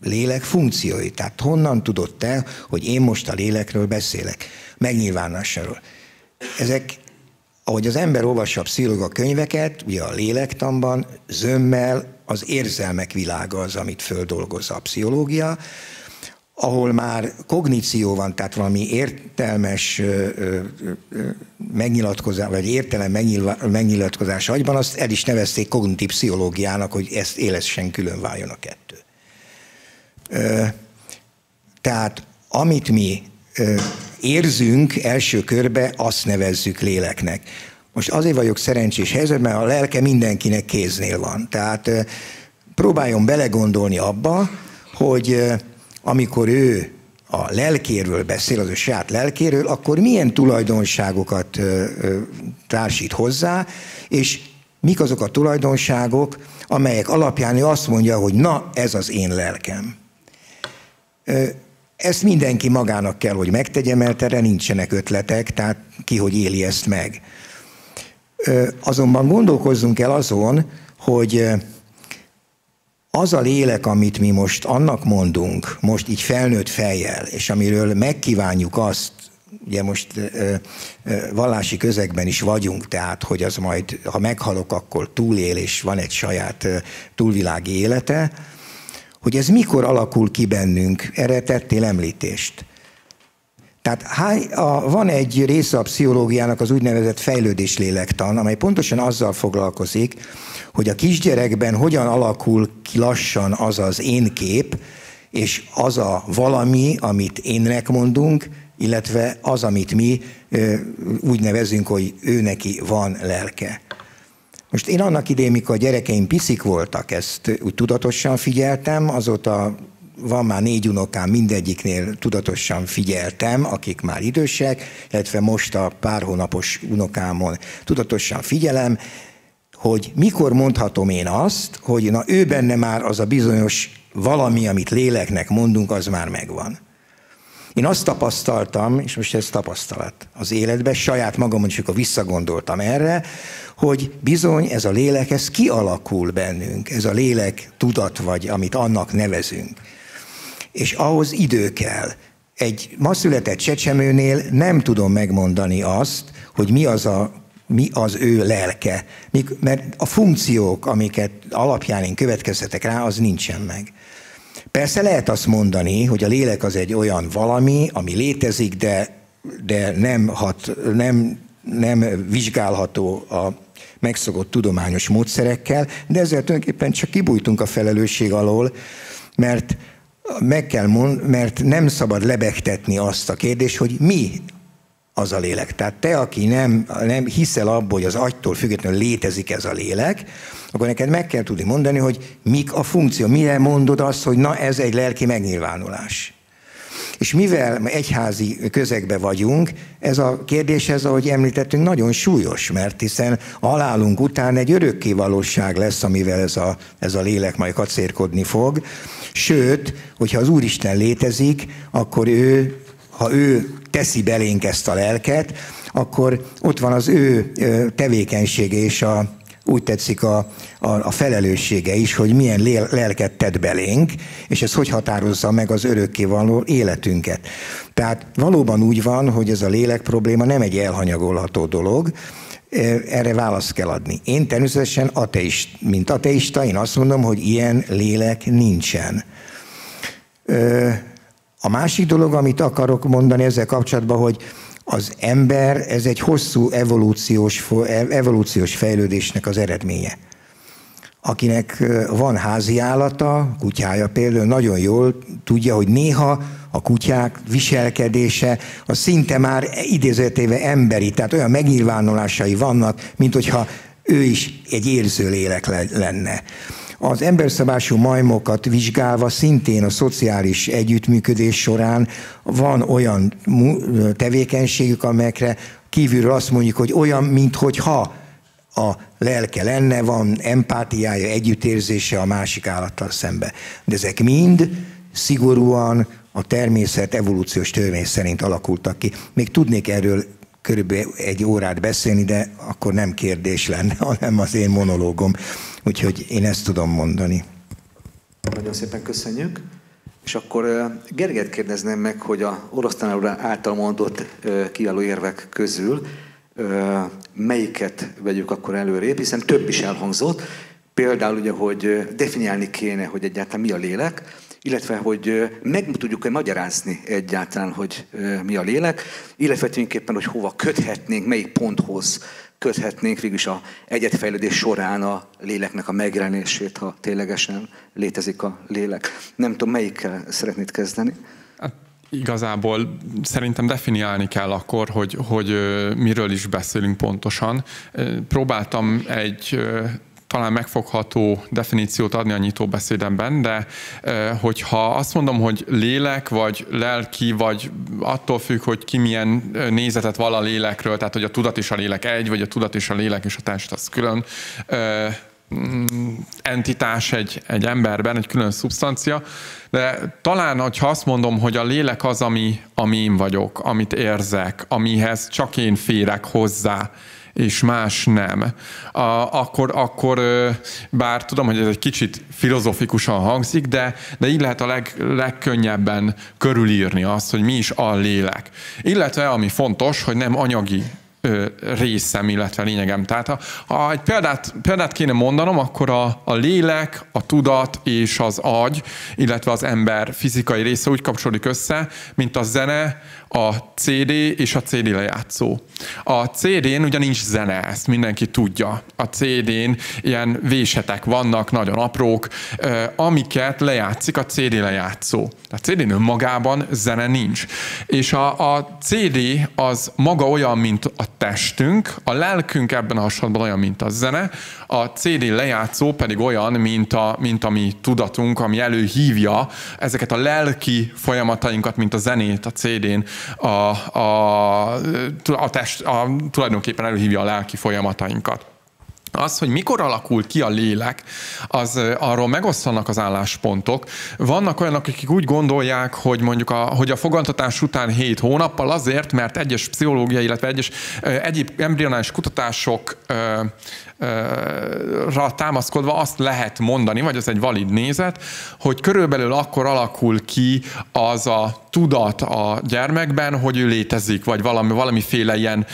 lélek funkciói. Tehát honnan tudod te, hogy én most a lélekről beszélek, megnyilvánásáról. Ezek ahogy az ember olvassa a könyveket, ugye a lélektanban zömmel az érzelmek világa az, amit földolgozza a pszichológia, ahol már kogníció van, tehát valami értelmes megnyilatkozás, vagy értelem megnyilatkozás agyban, azt el is nevezték kognitív pszichológiának, hogy ezt élesen külön váljon a kettő. Tehát amit mi érzünk első körbe, azt nevezzük léleknek. Most azért vagyok szerencsés helyzetben, mert a lelke mindenkinek kéznél van. Tehát próbáljon belegondolni abba, hogy amikor ő a lelkéről beszél, az a saját lelkéről, akkor milyen tulajdonságokat társít hozzá, és mik azok a tulajdonságok, amelyek alapján ő azt mondja, hogy na, ez az én lelkem. Ezt mindenki magának kell, hogy megtegye, mert erre nincsenek ötletek, tehát ki, hogy éli ezt meg. Azonban gondolkozzunk el azon, hogy az a lélek, amit mi most annak mondunk, most így felnőtt fejjel, és amiről megkívánjuk azt, ugye most vallási közegben is vagyunk, tehát hogy az majd, ha meghalok, akkor túlél, és van egy saját túlvilági élete, hogy ez mikor alakul ki bennünk, erre tettél említést. Tehát van egy része a pszichológiának az úgynevezett fejlődéslélektan, amely pontosan azzal foglalkozik, hogy a kisgyerekben hogyan alakul ki lassan az az én kép, és az a valami, amit énnek mondunk, illetve az, amit mi úgy nevezünk, hogy ő neki van lelke. Most én annak idején, mikor a gyerekeim piszik voltak, ezt úgy tudatosan figyeltem, azóta van már négy unokám, mindegyiknél tudatosan figyeltem, akik már idősek, illetve most a pár hónapos unokámon tudatosan figyelem, hogy mikor mondhatom én azt, hogy na ő benne már az a bizonyos valami, amit léleknek mondunk, az már megvan. Én azt tapasztaltam, és most ez tapasztalat az életben, saját magamon is, akkor visszagondoltam erre, hogy bizony ez a lélek, ez kialakul bennünk, ez a lélek tudat vagy, amit annak nevezünk. És ahhoz idő kell. Egy ma született csecsemőnél nem tudom megmondani azt, hogy mi az a mi az ő lelke. Mert a funkciók, amiket alapján én következtetek rá, az nincsen meg. Persze lehet azt mondani, hogy a lélek az egy olyan valami, ami létezik, de, de nem, hat, nem, nem vizsgálható a megszokott tudományos módszerekkel, de ezzel tulajdonképpen csak kibújtunk a felelősség alól, mert meg kell mond, mert nem szabad lebegtetni azt a kérdést, hogy mi az a lélek. Tehát te, aki nem, nem hiszel abból, hogy az agytól függetlenül létezik ez a lélek, akkor neked meg kell tudni mondani, hogy mik a funkció, mire mondod azt, hogy na ez egy lelki megnyilvánulás. És mivel egyházi közegbe vagyunk, ez a kérdés, ez, ahogy említettünk, nagyon súlyos, mert hiszen a halálunk után egy örökké valóság lesz, amivel ez a, ez a lélek majd kacérkodni fog. Sőt, hogyha az Úristen létezik, akkor ő, ha ő teszi belénk ezt a lelket, akkor ott van az ő tevékenysége és a, úgy tetszik a, a, a felelőssége is, hogy milyen lelket tett belénk, és ez hogy határozza meg az örökké való életünket. Tehát valóban úgy van, hogy ez a lélek probléma nem egy elhanyagolható dolog, erre választ kell adni. Én természetesen ateist, mint ateista, én azt mondom, hogy ilyen lélek nincsen. A másik dolog, amit akarok mondani ezzel kapcsolatban, hogy az ember, ez egy hosszú evolúciós, evolúciós fejlődésnek az eredménye. Akinek van házi állata, kutyája például, nagyon jól tudja, hogy néha a kutyák viselkedése a szinte már idézetéve emberi, tehát olyan megnyilvánulásai vannak, mint hogyha ő is egy érző lélek lenne. Az emberszabású majmokat vizsgálva szintén a szociális együttműködés során van olyan tevékenységük, amelyekre kívülről azt mondjuk, hogy olyan, minthogyha a lelke lenne, van empátiája, együttérzése a másik állattal szembe. De ezek mind szigorúan a természet evolúciós törvény szerint alakultak ki. Még tudnék erről körülbelül egy órát beszélni, de akkor nem kérdés lenne, hanem az én monológom. Úgyhogy én ezt tudom mondani. Nagyon szépen köszönjük. És akkor Gerget kérdezném meg, hogy a orosz tanár által mondott kiváló érvek közül melyiket vegyük akkor előrébb, hiszen több is elhangzott. Például ugye, hogy definiálni kéne, hogy egyáltalán mi a lélek, illetve hogy meg tudjuk-e magyarázni egyáltalán, hogy mi a lélek, illetve tulajdonképpen, hogy hova köthetnénk, melyik ponthoz köthetnénk végülis a egyetfejlődés során a léleknek a megjelenését, ha ténylegesen létezik a lélek. Nem tudom, melyikkel szeretnéd kezdeni? Hát, igazából szerintem definiálni kell akkor, hogy, hogy miről is beszélünk pontosan. Próbáltam egy talán megfogható definíciót adni a nyitó beszédemben, de hogyha azt mondom, hogy lélek, vagy lelki, vagy attól függ, hogy ki milyen nézetet val a lélekről, tehát hogy a tudat és a lélek egy, vagy a tudat és a lélek és a test az külön mm, entitás egy, egy emberben, egy külön szubstancia, de talán, hogyha azt mondom, hogy a lélek az, ami, ami én vagyok, amit érzek, amihez csak én férek hozzá, és más nem, a, akkor, akkor bár tudom, hogy ez egy kicsit filozofikusan hangzik, de, de így lehet a leg, legkönnyebben körülírni azt, hogy mi is a lélek. Illetve, ami fontos, hogy nem anyagi részem, illetve lényegem. Tehát ha, ha egy példát, példát kéne mondanom, akkor a, a lélek, a tudat és az agy, illetve az ember fizikai része úgy kapcsolódik össze, mint a zene, a CD és a CD lejátszó. A CD-n ugye nincs zene, ezt mindenki tudja. A CD-n ilyen vésetek vannak, nagyon aprók, amiket lejátszik a CD lejátszó. A CD-n önmagában zene nincs. És a, a CD az maga olyan, mint a testünk, a lelkünk ebben a hasonlatban olyan, mint a zene, a CD lejátszó pedig olyan, mint a, mint a mi tudatunk, ami előhívja ezeket a lelki folyamatainkat, mint a zenét a CD-n, a, a, a test, a, tulajdonképpen előhívja a lelki folyamatainkat. Az, hogy mikor alakul ki a lélek, az arról megosztanak az álláspontok. Vannak olyanok, akik úgy gondolják, hogy mondjuk a, hogy a fogantatás után 7 hónappal azért, mert egyes pszichológiai, illetve egyes egyéb embrionális kutatások ra támaszkodva azt lehet mondani, vagy az egy valid nézet, hogy körülbelül akkor alakul ki az a tudat a gyermekben, hogy ő létezik, vagy valami, valamiféle ilyen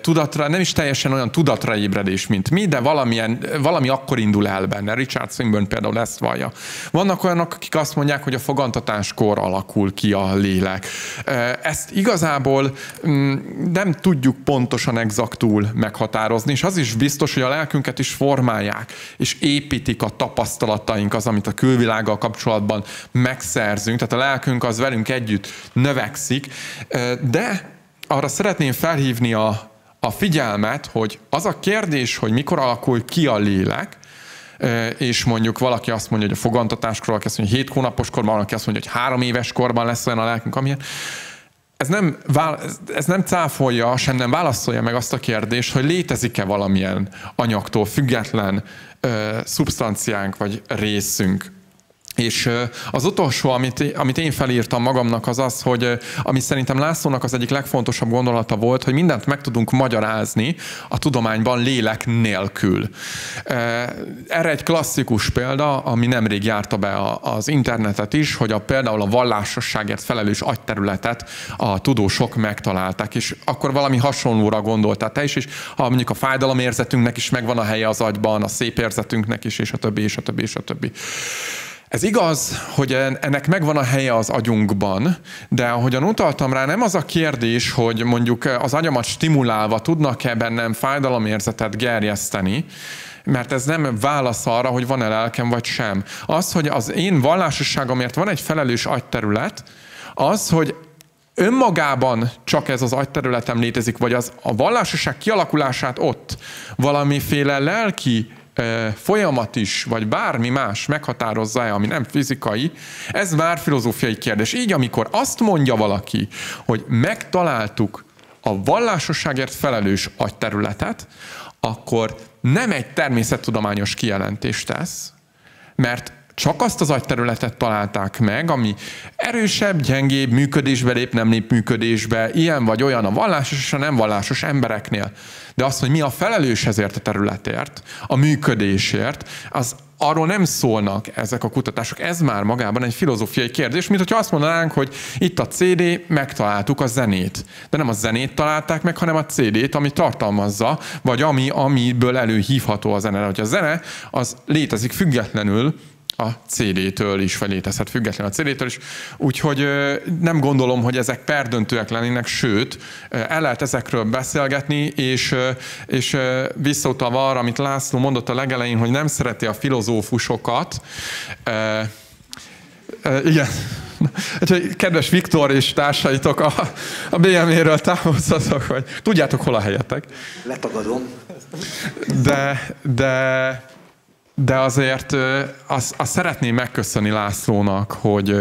tudatra, nem is teljesen olyan tudatra ébredés, mint mi, de valamilyen, valami akkor indul el benne. Richard Swinburne például ezt vallja. Vannak olyanok, akik azt mondják, hogy a fogantatáskor alakul ki a lélek. Ezt igazából mm, nem tudjuk pontosan exaktul meghatározni, és az is biztos, hogy a lelkünket is formálják, és építik a tapasztalataink, az, amit a külvilággal kapcsolatban megszerzünk. Tehát a lelkünk az velünk együtt növekszik, de arra szeretném felhívni a, a figyelmet, hogy az a kérdés, hogy mikor alakul ki a lélek, és mondjuk valaki azt mondja, hogy a fogantatáskor, valaki azt mondja, hogy 7 hónapos korban, valaki azt mondja, hogy három éves korban lesz olyan a lelkünk, amilyen. Ez nem, ez nem cáfolja, sem nem válaszolja meg azt a kérdést, hogy létezik-e valamilyen anyagtól független ö, szubstanciánk vagy részünk és az utolsó, amit, amit én felírtam magamnak, az az, hogy ami szerintem Lászlónak az egyik legfontosabb gondolata volt, hogy mindent meg tudunk magyarázni a tudományban lélek nélkül. Erre egy klasszikus példa, ami nemrég járta be az internetet is, hogy a, például a vallásosságért felelős agyterületet a tudósok megtalálták, és akkor valami hasonlóra gondoltál te is, és ha mondjuk a fájdalomérzetünknek is megvan a helye az agyban, a szép érzetünknek is, és a többi, és a többi, és a többi. Ez igaz, hogy ennek megvan a helye az agyunkban, de ahogyan utaltam rá, nem az a kérdés, hogy mondjuk az agyamat stimulálva tudnak-e bennem fájdalomérzetet gerjeszteni, mert ez nem válasz arra, hogy van-e lelkem vagy sem. Az, hogy az én vallásosságomért van egy felelős agyterület, az, hogy önmagában csak ez az agyterületem létezik, vagy az a vallásosság kialakulását ott valamiféle lelki folyamat is, vagy bármi más meghatározza-e, ami nem fizikai, ez már filozófiai kérdés. Így, amikor azt mondja valaki, hogy megtaláltuk a vallásosságért felelős agyterületet, akkor nem egy természettudományos kijelentést tesz, mert csak azt az agyterületet találták meg, ami erősebb, gyengébb, működésbe lép, nem lép működésbe, ilyen vagy olyan a vallásos és a nem vallásos embereknél. De az, hogy mi a felelős ezért a területért, a működésért, az arról nem szólnak ezek a kutatások. Ez már magában egy filozófiai kérdés, mint hogyha azt mondanánk, hogy itt a CD, megtaláltuk a zenét. De nem a zenét találták meg, hanem a CD-t, ami tartalmazza, vagy ami, amiből előhívható a zene. Hogy a zene, az létezik függetlenül a CD-től is, vagy létezhet független a CD-től is. Úgyhogy nem gondolom, hogy ezek perdöntőek lennének, sőt, el lehet ezekről beszélgetni, és, és visszautalva arra, amit László mondott a legelején, hogy nem szereti a filozófusokat, igen. Úgyhogy kedves Viktor és társaitok a, a BMW-ről távozzatok, hogy tudjátok, hol a helyetek. Letagadom. De, de de azért azt, azt szeretném megköszönni Lászlónak, hogy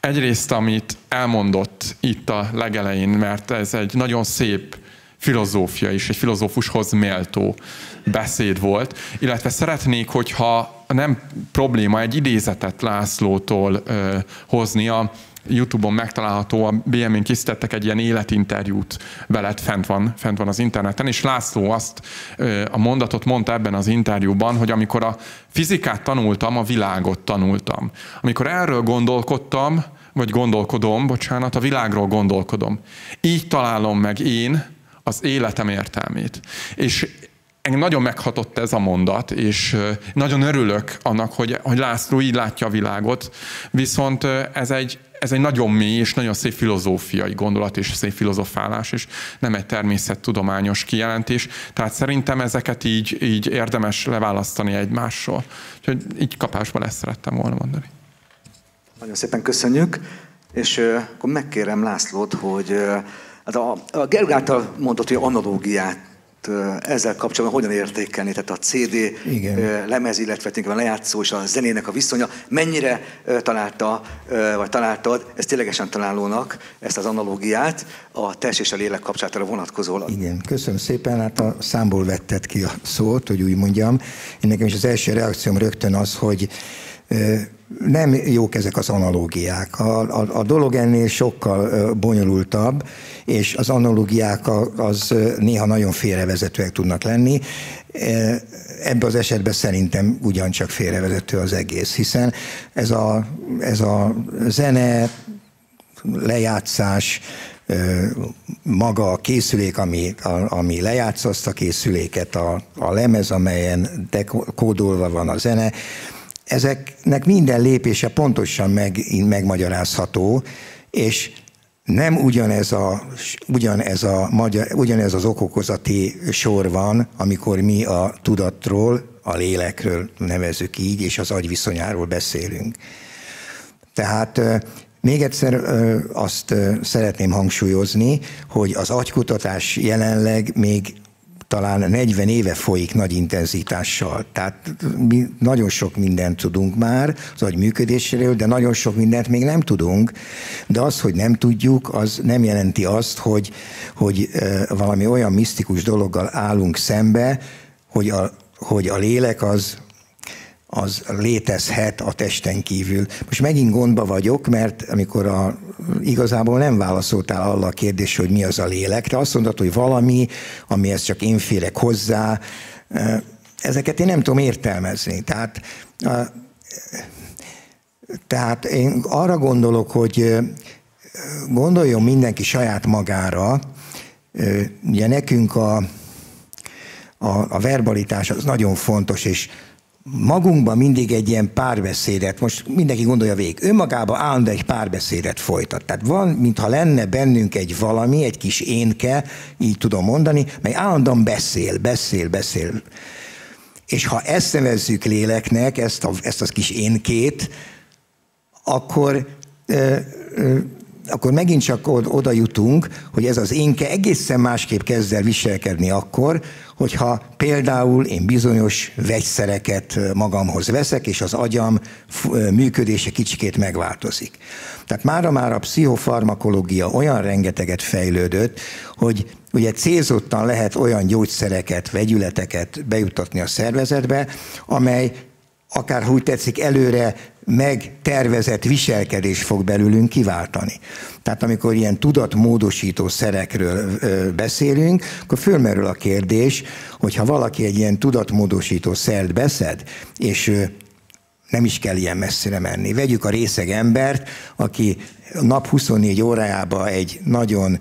egyrészt, amit elmondott itt a legelején, mert ez egy nagyon szép filozófia is, egy filozófushoz méltó beszéd volt, illetve szeretnék, hogyha nem probléma egy idézetet Lászlótól hozni a YouTube-on megtalálható, a BM-én készítettek egy ilyen életinterjút veled, fent van, fent van az interneten, és László azt a mondatot mondta ebben az interjúban, hogy amikor a fizikát tanultam, a világot tanultam. Amikor erről gondolkodtam, vagy gondolkodom, bocsánat, a világról gondolkodom. Így találom meg én az életem értelmét. És engem nagyon meghatott ez a mondat, és nagyon örülök annak, hogy, hogy László így látja a világot, viszont ez egy, ez egy nagyon mély és nagyon szép filozófiai gondolat és szép filozofálás, és nem egy természettudományos kijelentés. Tehát szerintem ezeket így, így érdemes leválasztani egymásról. Úgyhogy így kapásban ezt szerettem volna mondani. Nagyon szépen köszönjük, és akkor megkérem Lászlót, hogy uh, a, a Gerg által mondott, hogy analógiát ezzel kapcsolatban hogyan értékelni, tehát a CD Igen. lemez, illetve a lejátszó és a zenének a viszonya, mennyire találta, vagy találtad, ez ténylegesen találónak, ezt az analógiát, a test és a lélek kapcsolatára vonatkozólag. Igen, köszönöm szépen, hát a számból vetted ki a szót, hogy úgy mondjam. Én nekem is az első reakcióm rögtön az, hogy nem jók ezek az analógiák. A, a, a dolog ennél sokkal bonyolultabb, és az analógiák az néha nagyon félrevezetőek tudnak lenni. Ebben az esetben szerintem ugyancsak félrevezető az egész, hiszen ez a, ez a zene, lejátszás, maga a készülék, ami, a, ami lejátsza azt a készüléket, a, a lemez, amelyen dekódolva van a zene, ezeknek minden lépése pontosan meg, megmagyarázható, és nem ugyanez, a, ugyanez, a, ugyanez az okokozati sor van, amikor mi a tudatról, a lélekről nevezük így, és az agy viszonyáról beszélünk. Tehát Még egyszer azt szeretném hangsúlyozni, hogy az agykutatás jelenleg még talán 40 éve folyik nagy intenzitással. Tehát mi nagyon sok mindent tudunk már az agy működéséről, de nagyon sok mindent még nem tudunk. De az, hogy nem tudjuk, az nem jelenti azt, hogy, hogy valami olyan misztikus dologgal állunk szembe, hogy a, hogy a lélek az az létezhet a testen kívül. Most megint gondba vagyok, mert amikor a, igazából nem válaszoltál arra a kérdésre, hogy mi az a lélek, te azt mondod, hogy valami, amihez csak én férek hozzá, ezeket én nem tudom értelmezni. Tehát, tehát én arra gondolok, hogy gondoljon mindenki saját magára, ugye nekünk a, a, a verbalitás az nagyon fontos, és magunkban mindig egy ilyen párbeszédet, most mindenki gondolja végig, önmagában állandó egy párbeszédet folytat. Tehát van, mintha lenne bennünk egy valami, egy kis énke, így tudom mondani, mely állandóan beszél, beszél, beszél. És ha ezt nevezzük léleknek, ezt a, ezt a kis énkét, akkor ö, ö, akkor megint csak oda jutunk, hogy ez az énke egészen másképp kezd el viselkedni akkor, hogyha például én bizonyos vegyszereket magamhoz veszek, és az agyam működése kicsikét megváltozik. Tehát mára már a pszichofarmakológia olyan rengeteget fejlődött, hogy ugye célzottan lehet olyan gyógyszereket, vegyületeket bejutatni a szervezetbe, amely akár úgy tetszik, előre megtervezett viselkedés fog belülünk kiváltani. Tehát amikor ilyen tudatmódosító szerekről beszélünk, akkor fölmerül a kérdés, hogy ha valaki egy ilyen tudatmódosító szert beszed, és nem is kell ilyen messzire menni. Vegyük a részeg embert, aki nap 24 órájában egy nagyon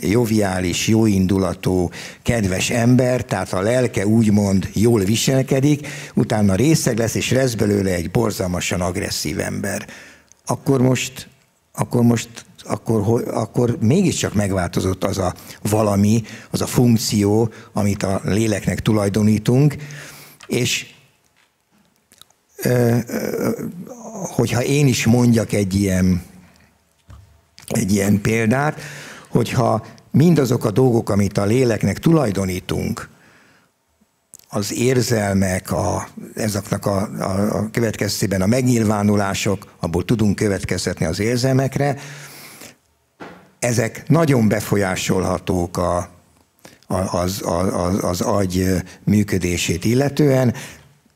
joviális, jóindulatú, kedves ember, tehát a lelke úgymond jól viselkedik, utána részeg lesz, és lesz belőle egy borzalmasan agresszív ember. Akkor most, akkor most akkor, akkor mégiscsak megváltozott az a valami, az a funkció, amit a léleknek tulajdonítunk, és hogyha én is mondjak egy ilyen, egy ilyen példát, hogyha mindazok a dolgok, amit a léleknek tulajdonítunk, az érzelmek, a, ezeknek a, a, a következtében a megnyilvánulások, abból tudunk következtetni az érzelmekre, ezek nagyon befolyásolhatók a, az, az, az agy működését illetően,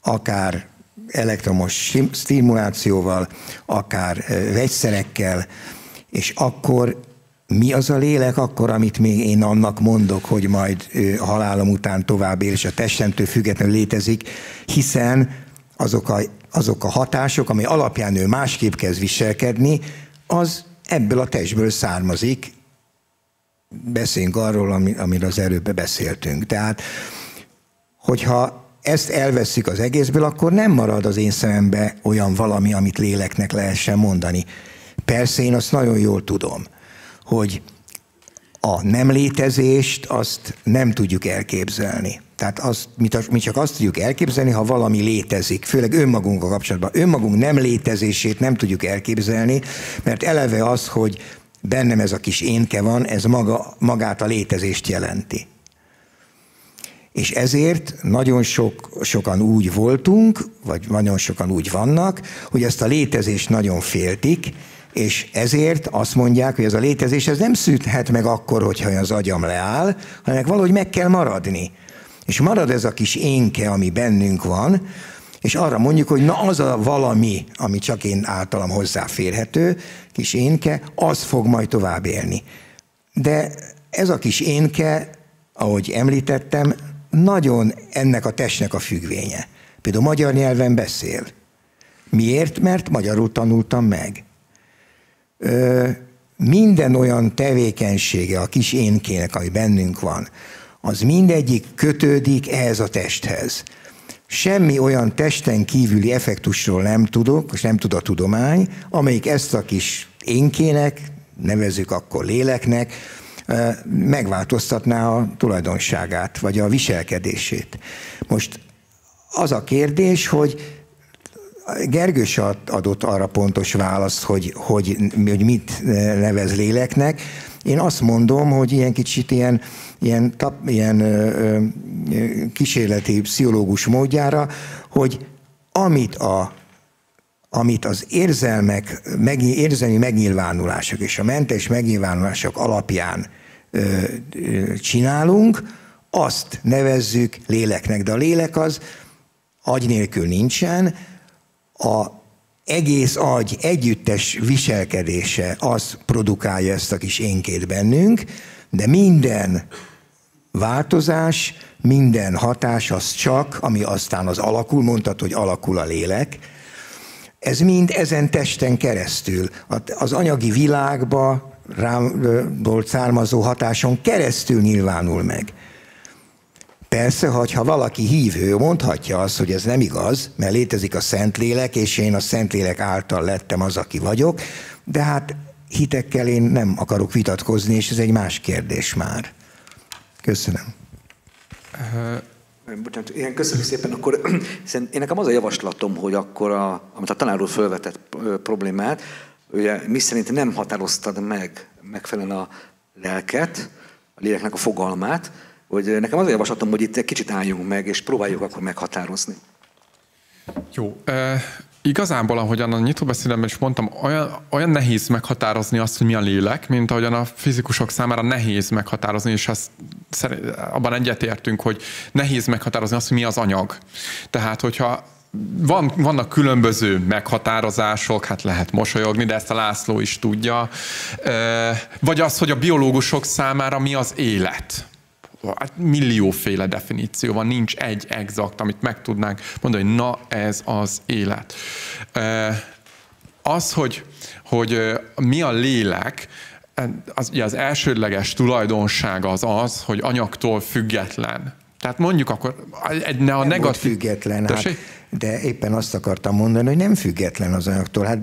akár elektromos stimulációval, akár vegyszerekkel, és akkor mi az a lélek akkor, amit még én annak mondok, hogy majd halálom után tovább él, és a testemtől függetlenül létezik, hiszen azok a, azok a hatások, ami alapján ő másképp kezd viselkedni, az ebből a testből származik. Beszéljünk arról, amiről az előbb beszéltünk. Tehát, hogyha ezt elveszik az egészből, akkor nem marad az én szemembe olyan valami, amit léleknek lehessen mondani. Persze én azt nagyon jól tudom, hogy a nem létezést azt nem tudjuk elképzelni. Tehát azt, mi csak azt tudjuk elképzelni, ha valami létezik, főleg önmagunkkal kapcsolatban. Önmagunk nem létezését nem tudjuk elképzelni, mert eleve az, hogy bennem ez a kis énke van, ez maga, magát a létezést jelenti. És ezért nagyon sok, sokan úgy voltunk, vagy nagyon sokan úgy vannak, hogy ezt a létezést nagyon féltik, és ezért azt mondják, hogy ez a létezés ez nem szűnhet meg akkor, hogyha az agyam leáll, hanem valahogy meg kell maradni. És marad ez a kis énke, ami bennünk van, és arra mondjuk, hogy na az a valami, ami csak én általam hozzáférhető, kis énke, az fog majd tovább élni. De ez a kis énke, ahogy említettem, nagyon ennek a testnek a függvénye. Például magyar nyelven beszél. Miért? Mert magyarul tanultam meg. Minden olyan tevékenysége a kis énkének, ami bennünk van, az mindegyik kötődik ehhez a testhez. Semmi olyan testen kívüli effektusról nem tudok, és nem tud a tudomány, amelyik ezt a kis énkének, nevezzük akkor léleknek, megváltoztatná a tulajdonságát, vagy a viselkedését. Most az a kérdés, hogy Gergős adott arra pontos választ, hogy, hogy, hogy mit nevez léleknek. Én azt mondom, hogy ilyen kicsit ilyen, ilyen, tap, ilyen ö, ö, kísérleti pszichológus módjára, hogy amit a amit az érzelmek, meg, érzelmi megnyilvánulások és a mentes megnyilvánulások alapján ö, ö, csinálunk, azt nevezzük léleknek. De a lélek az agy nélkül nincsen, a egész agy együttes viselkedése az produkálja ezt a kis énkét bennünk, de minden változás, minden hatás az csak, ami aztán az alakul, mondtad, hogy alakul a lélek, ez mind ezen testen keresztül, az anyagi világba rám származó hatáson keresztül nyilvánul meg. Persze, ha valaki hívő, mondhatja azt, hogy ez nem igaz, mert létezik a Szentlélek, és én a Szentlélek által lettem az, aki vagyok, de hát hitekkel én nem akarok vitatkozni, és ez egy más kérdés már. Köszönöm. Bocsánat, ilyen köszönjük szépen. Akkor én nekem az a javaslatom, hogy akkor, a, amit a tanár úr felvetett problémát, ugye mi szerint nem határoztad meg megfelelően a lelket, a léleknek a fogalmát, hogy nekem az a javaslatom, hogy itt egy kicsit álljunk meg, és próbáljuk akkor meghatározni. Jó. E, igazából, ahogyan a nyitóbeszédemben is mondtam, olyan, olyan nehéz meghatározni azt, hogy mi a lélek, mint ahogyan a fizikusok számára nehéz meghatározni, és ezt, abban egyetértünk, hogy nehéz meghatározni azt, hogy mi az anyag. Tehát, hogyha van, vannak különböző meghatározások, hát lehet mosolyogni, de ezt a László is tudja. Vagy az, hogy a biológusok számára mi az élet hát millióféle definíció van, nincs egy exakt, amit meg tudnánk mondani, hogy na ez az élet. Az, hogy, hogy mi a lélek, az, az elsődleges tulajdonsága az az, hogy anyagtól független. Tehát mondjuk akkor egy, ne a negatív... független, hát de éppen azt akartam mondani, hogy nem független az anyagtól. Hát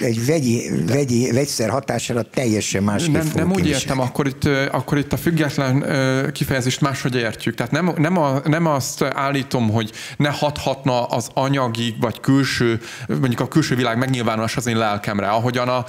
egy vegyi, vegyi, vegyszer hatására teljesen más Nem, nem úgy értem, akkor itt, akkor itt a független kifejezést máshogy értjük. Tehát nem, nem, a, nem azt állítom, hogy ne hathatna az anyagi, vagy külső, mondjuk a külső világ megnyilvánulás az én lelkemre, ahogyan a,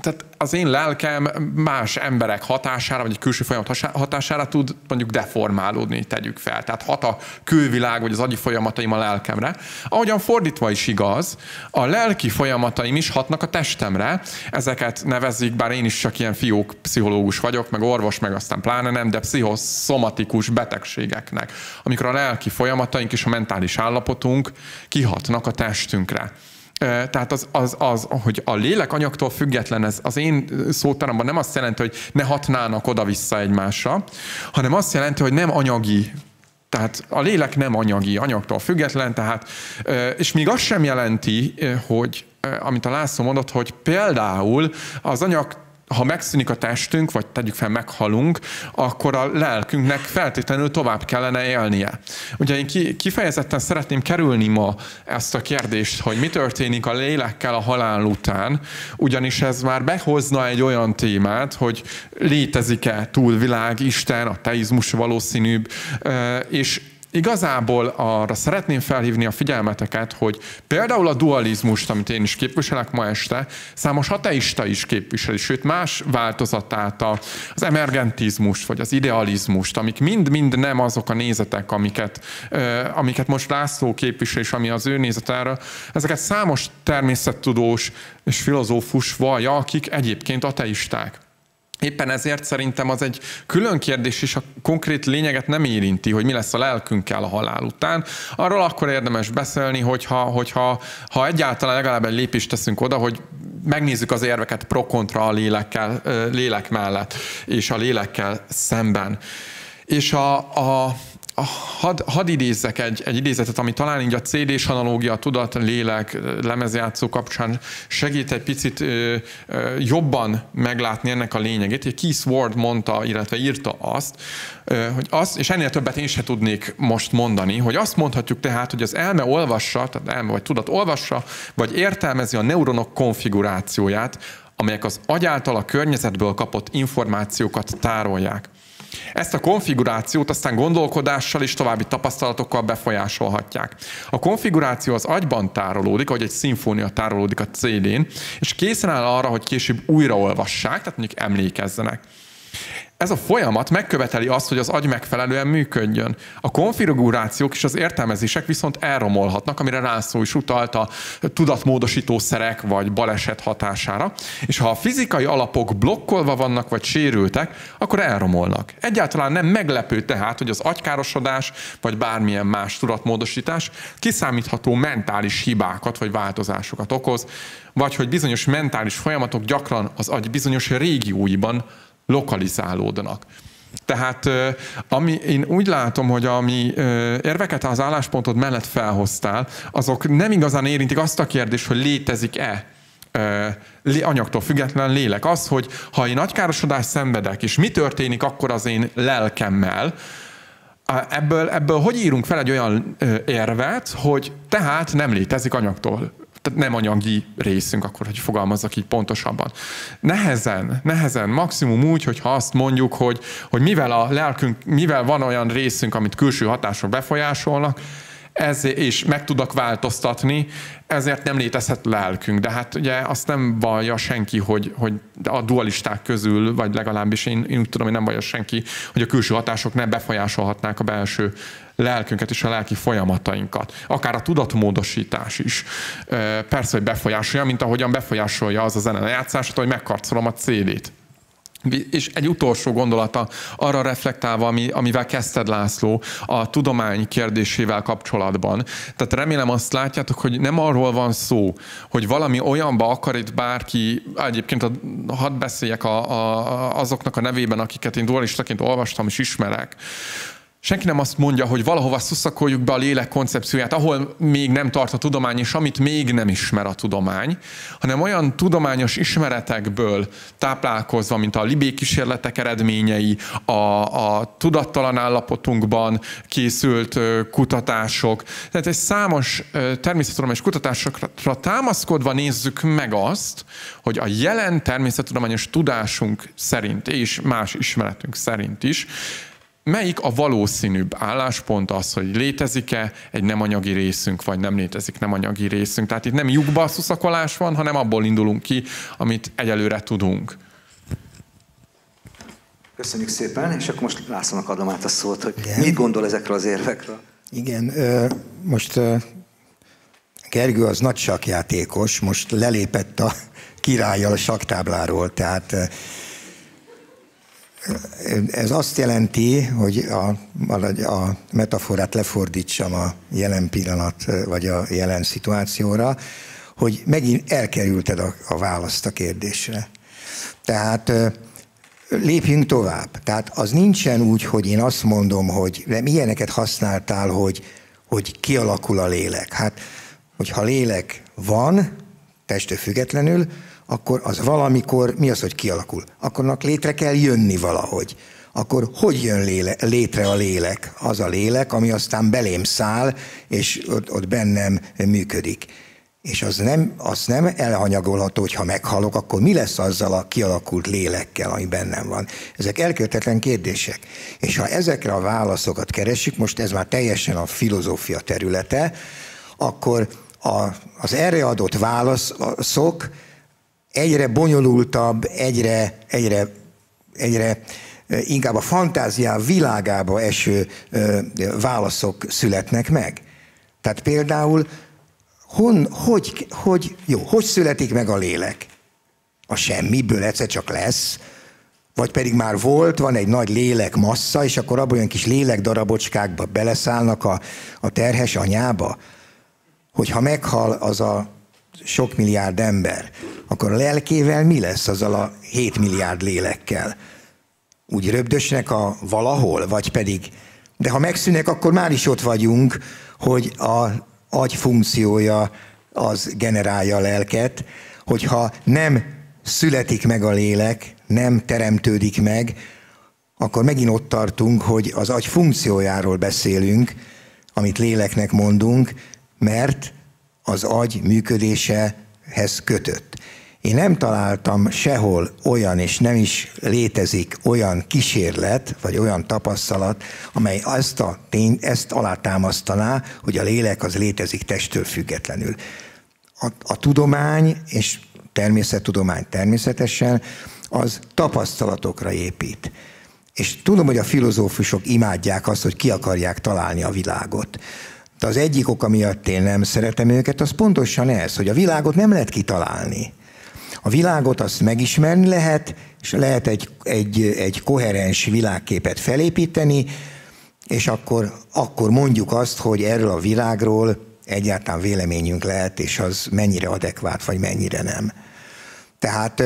tehát az én lelkem más emberek hatására, vagy egy külső folyamat hatására tud mondjuk deformálódni, tegyük fel. Tehát hat a külvilág, vagy az agyi folyamataim a lelkemre. Ahogyan fordítva is igaz, a lelki folyamataim is hatnak a testemre. Ezeket nevezik, bár én is csak ilyen fiók pszichológus vagyok, meg orvos, meg aztán pláne nem, de pszichoszomatikus betegségeknek, amikor a lelki folyamataink és a mentális állapotunk kihatnak a testünkre. Tehát az, az, az, hogy a lélek anyagtól független, ez az én szótaramban nem azt jelenti, hogy ne hatnának oda-vissza egymásra, hanem azt jelenti, hogy nem anyagi tehát a lélek nem anyagi, anyagtól független, tehát, és még azt sem jelenti, hogy amit a László mondott, hogy például az anyag ha megszűnik a testünk, vagy tegyük fel, meghalunk, akkor a lelkünknek feltétlenül tovább kellene élnie. Ugye én kifejezetten szeretném kerülni ma ezt a kérdést, hogy mi történik a lélekkel a halál után, ugyanis ez már behozna egy olyan témát, hogy létezik-e túlvilág, Isten, a teizmus valószínűbb, és igazából arra szeretném felhívni a figyelmeteket, hogy például a dualizmust, amit én is képviselek ma este, számos ateista is képviseli, sőt más változatát, az emergentizmust, vagy az idealizmust, amik mind-mind nem azok a nézetek, amiket, amiket most László képvisel, és ami az ő nézetára, ezeket számos természettudós és filozófus vallja, akik egyébként ateisták. Éppen ezért szerintem az egy külön kérdés, és a konkrét lényeget nem érinti, hogy mi lesz a lelkünkkel a halál után. Arról akkor érdemes beszélni, hogyha, hogyha ha egyáltalán legalább egy lépést teszünk oda, hogy megnézzük az érveket pro-kontra a lélekkel, lélek mellett, és a lélekkel szemben. És a, a had, had idézzek egy, egy idézetet, ami talán így a CD-s analógia, tudat, lélek, lemezjátszó kapcsán segít egy picit ö, ö, jobban meglátni ennek a lényegét. Keith Ward mondta, illetve írta azt, ö, hogy azt, és ennél többet én se tudnék most mondani, hogy azt mondhatjuk tehát, hogy az elme olvassa, tehát elme vagy tudat olvassa, vagy értelmezi a neuronok konfigurációját, amelyek az agy által a környezetből kapott információkat tárolják. Ezt a konfigurációt aztán gondolkodással és további tapasztalatokkal befolyásolhatják. A konfiguráció az agyban tárolódik, ahogy egy szimfónia tárolódik a CD-n, és készen áll arra, hogy később újraolvassák, tehát mondjuk emlékezzenek ez a folyamat megköveteli azt, hogy az agy megfelelően működjön. A konfigurációk és az értelmezések viszont elromolhatnak, amire Rászó is utalt a tudatmódosítószerek vagy baleset hatására, és ha a fizikai alapok blokkolva vannak vagy sérültek, akkor elromolnak. Egyáltalán nem meglepő tehát, hogy az agykárosodás vagy bármilyen más tudatmódosítás kiszámítható mentális hibákat vagy változásokat okoz, vagy hogy bizonyos mentális folyamatok gyakran az agy bizonyos régióiban lokalizálódnak. Tehát ami, én úgy látom, hogy ami érveket az álláspontod mellett felhoztál, azok nem igazán érintik azt a kérdést, hogy létezik-e anyagtól független lélek. Az, hogy ha én nagykárosodást szenvedek, és mi történik akkor az én lelkemmel, ebből, ebből hogy írunk fel egy olyan érvet, hogy tehát nem létezik anyagtól tehát nem anyagi részünk, akkor, hogy fogalmazzak így pontosabban. Nehezen, nehezen, maximum úgy, hogyha azt mondjuk, hogy, hogy mivel a lelkünk, mivel van olyan részünk, amit külső hatások befolyásolnak, ez, és meg tudok változtatni, ezért nem létezhet lelkünk. De hát ugye azt nem vallja senki, hogy, hogy a dualisták közül, vagy legalábbis én, én úgy tudom, hogy nem vallja senki, hogy a külső hatások nem befolyásolhatnák a belső lelkünket és a lelki folyamatainkat. Akár a tudatmódosítás is. Persze, hogy befolyásolja, mint ahogyan befolyásolja az a zene lejátszását, hogy megkarcolom a CD-t. És egy utolsó gondolata arra reflektálva, ami, amivel kezdted László, a tudomány kérdésével kapcsolatban. Tehát remélem azt látjátok, hogy nem arról van szó, hogy valami olyanba akar itt bárki, egyébként a, hadd beszéljek a, a, azoknak a nevében, akiket én dualistaként olvastam és ismerek, Senki nem azt mondja, hogy valahova szuszakoljuk be a lélek koncepcióját, ahol még nem tart a tudomány, és amit még nem ismer a tudomány, hanem olyan tudományos ismeretekből táplálkozva, mint a libé kísérletek eredményei, a, a tudattalan állapotunkban készült kutatások. Tehát egy számos természettudományos kutatásokra támaszkodva nézzük meg azt, hogy a jelen természettudományos tudásunk szerint, és más ismeretünk szerint is, melyik a valószínűbb álláspont az, hogy létezik-e egy nem anyagi részünk, vagy nem létezik nem anyagi részünk. Tehát itt nem lyukba szuszakolás van, hanem abból indulunk ki, amit egyelőre tudunk. Köszönjük szépen, és akkor most Lászlónak adom át a szót, hogy Igen. mit gondol ezekről az érvekről. Igen, most Gergő az nagy sakjátékos, most lelépett a királlyal a saktábláról, tehát ez azt jelenti, hogy a, a metaforát lefordítsam a jelen pillanat, vagy a jelen szituációra, hogy megint elkerülted a, a választ a kérdésre. Tehát lépjünk tovább. Tehát az nincsen úgy, hogy én azt mondom, hogy de milyeneket használtál, hogy, hogy kialakul a lélek. Hát, hogyha lélek van, testő függetlenül, akkor az valamikor, mi az, hogy kialakul? Akkornak létre kell jönni valahogy. Akkor hogy jön léle, létre a lélek? Az a lélek, ami aztán belém száll, és ott, ott bennem működik. És az nem, az nem elhanyagolható, hogy ha meghalok, akkor mi lesz azzal a kialakult lélekkel, ami bennem van? Ezek elkötetlen kérdések. És ha ezekre a válaszokat keresünk, most ez már teljesen a filozófia területe, akkor a, az erre adott válaszok egyre bonyolultabb, egyre, egyre, egyre inkább a fantáziá világába eső válaszok születnek meg. Tehát például, hon, hogy, hogy, jó, hogy születik meg a lélek? A semmiből egyszer csak lesz, vagy pedig már volt, van egy nagy lélek massza, és akkor abban olyan kis lélek darabocskákba beleszállnak a, a terhes anyába, hogyha meghal az a sok milliárd ember, akkor a lelkével mi lesz azzal a 7 milliárd lélekkel? Úgy röbdösnek a valahol, vagy pedig, de ha megszűnek, akkor már is ott vagyunk, hogy a agy funkciója az generálja a lelket, hogyha nem születik meg a lélek, nem teremtődik meg, akkor megint ott tartunk, hogy az agy funkciójáról beszélünk, amit léleknek mondunk, mert az agy működésehez kötött. Én nem találtam sehol olyan, és nem is létezik olyan kísérlet, vagy olyan tapasztalat, amely ezt, a tény, ezt alátámasztaná, hogy a lélek az létezik testtől függetlenül. A, a tudomány, és természettudomány természetesen, az tapasztalatokra épít. És tudom, hogy a filozófusok imádják azt, hogy ki akarják találni a világot. De az egyik oka miatt én nem szeretem őket, az pontosan ez, hogy a világot nem lehet kitalálni. A világot azt megismerni lehet, és lehet egy, egy, egy koherens világképet felépíteni, és akkor, akkor mondjuk azt, hogy erről a világról egyáltalán véleményünk lehet, és az mennyire adekvát, vagy mennyire nem. Tehát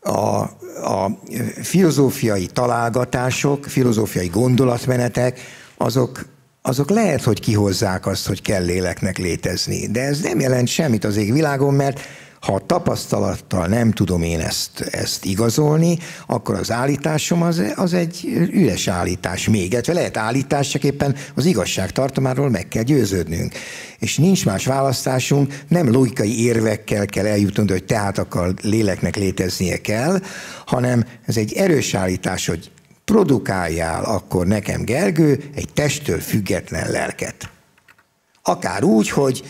a, a filozófiai találgatások, filozófiai gondolatmenetek, azok, azok lehet, hogy kihozzák azt, hogy kell léleknek létezni. De ez nem jelent semmit az égvilágon, mert ha a tapasztalattal nem tudom én ezt, ezt igazolni, akkor az állításom az, az egy üres állítás még. Illetve lehet állítás, csak éppen az igazság tartomáról meg kell győződnünk. És nincs más választásunk, nem logikai érvekkel kell eljutnod, hogy tehát akar léleknek léteznie kell, hanem ez egy erős állítás, hogy produkáljál akkor nekem, Gergő, egy testtől független lelket. Akár úgy, hogy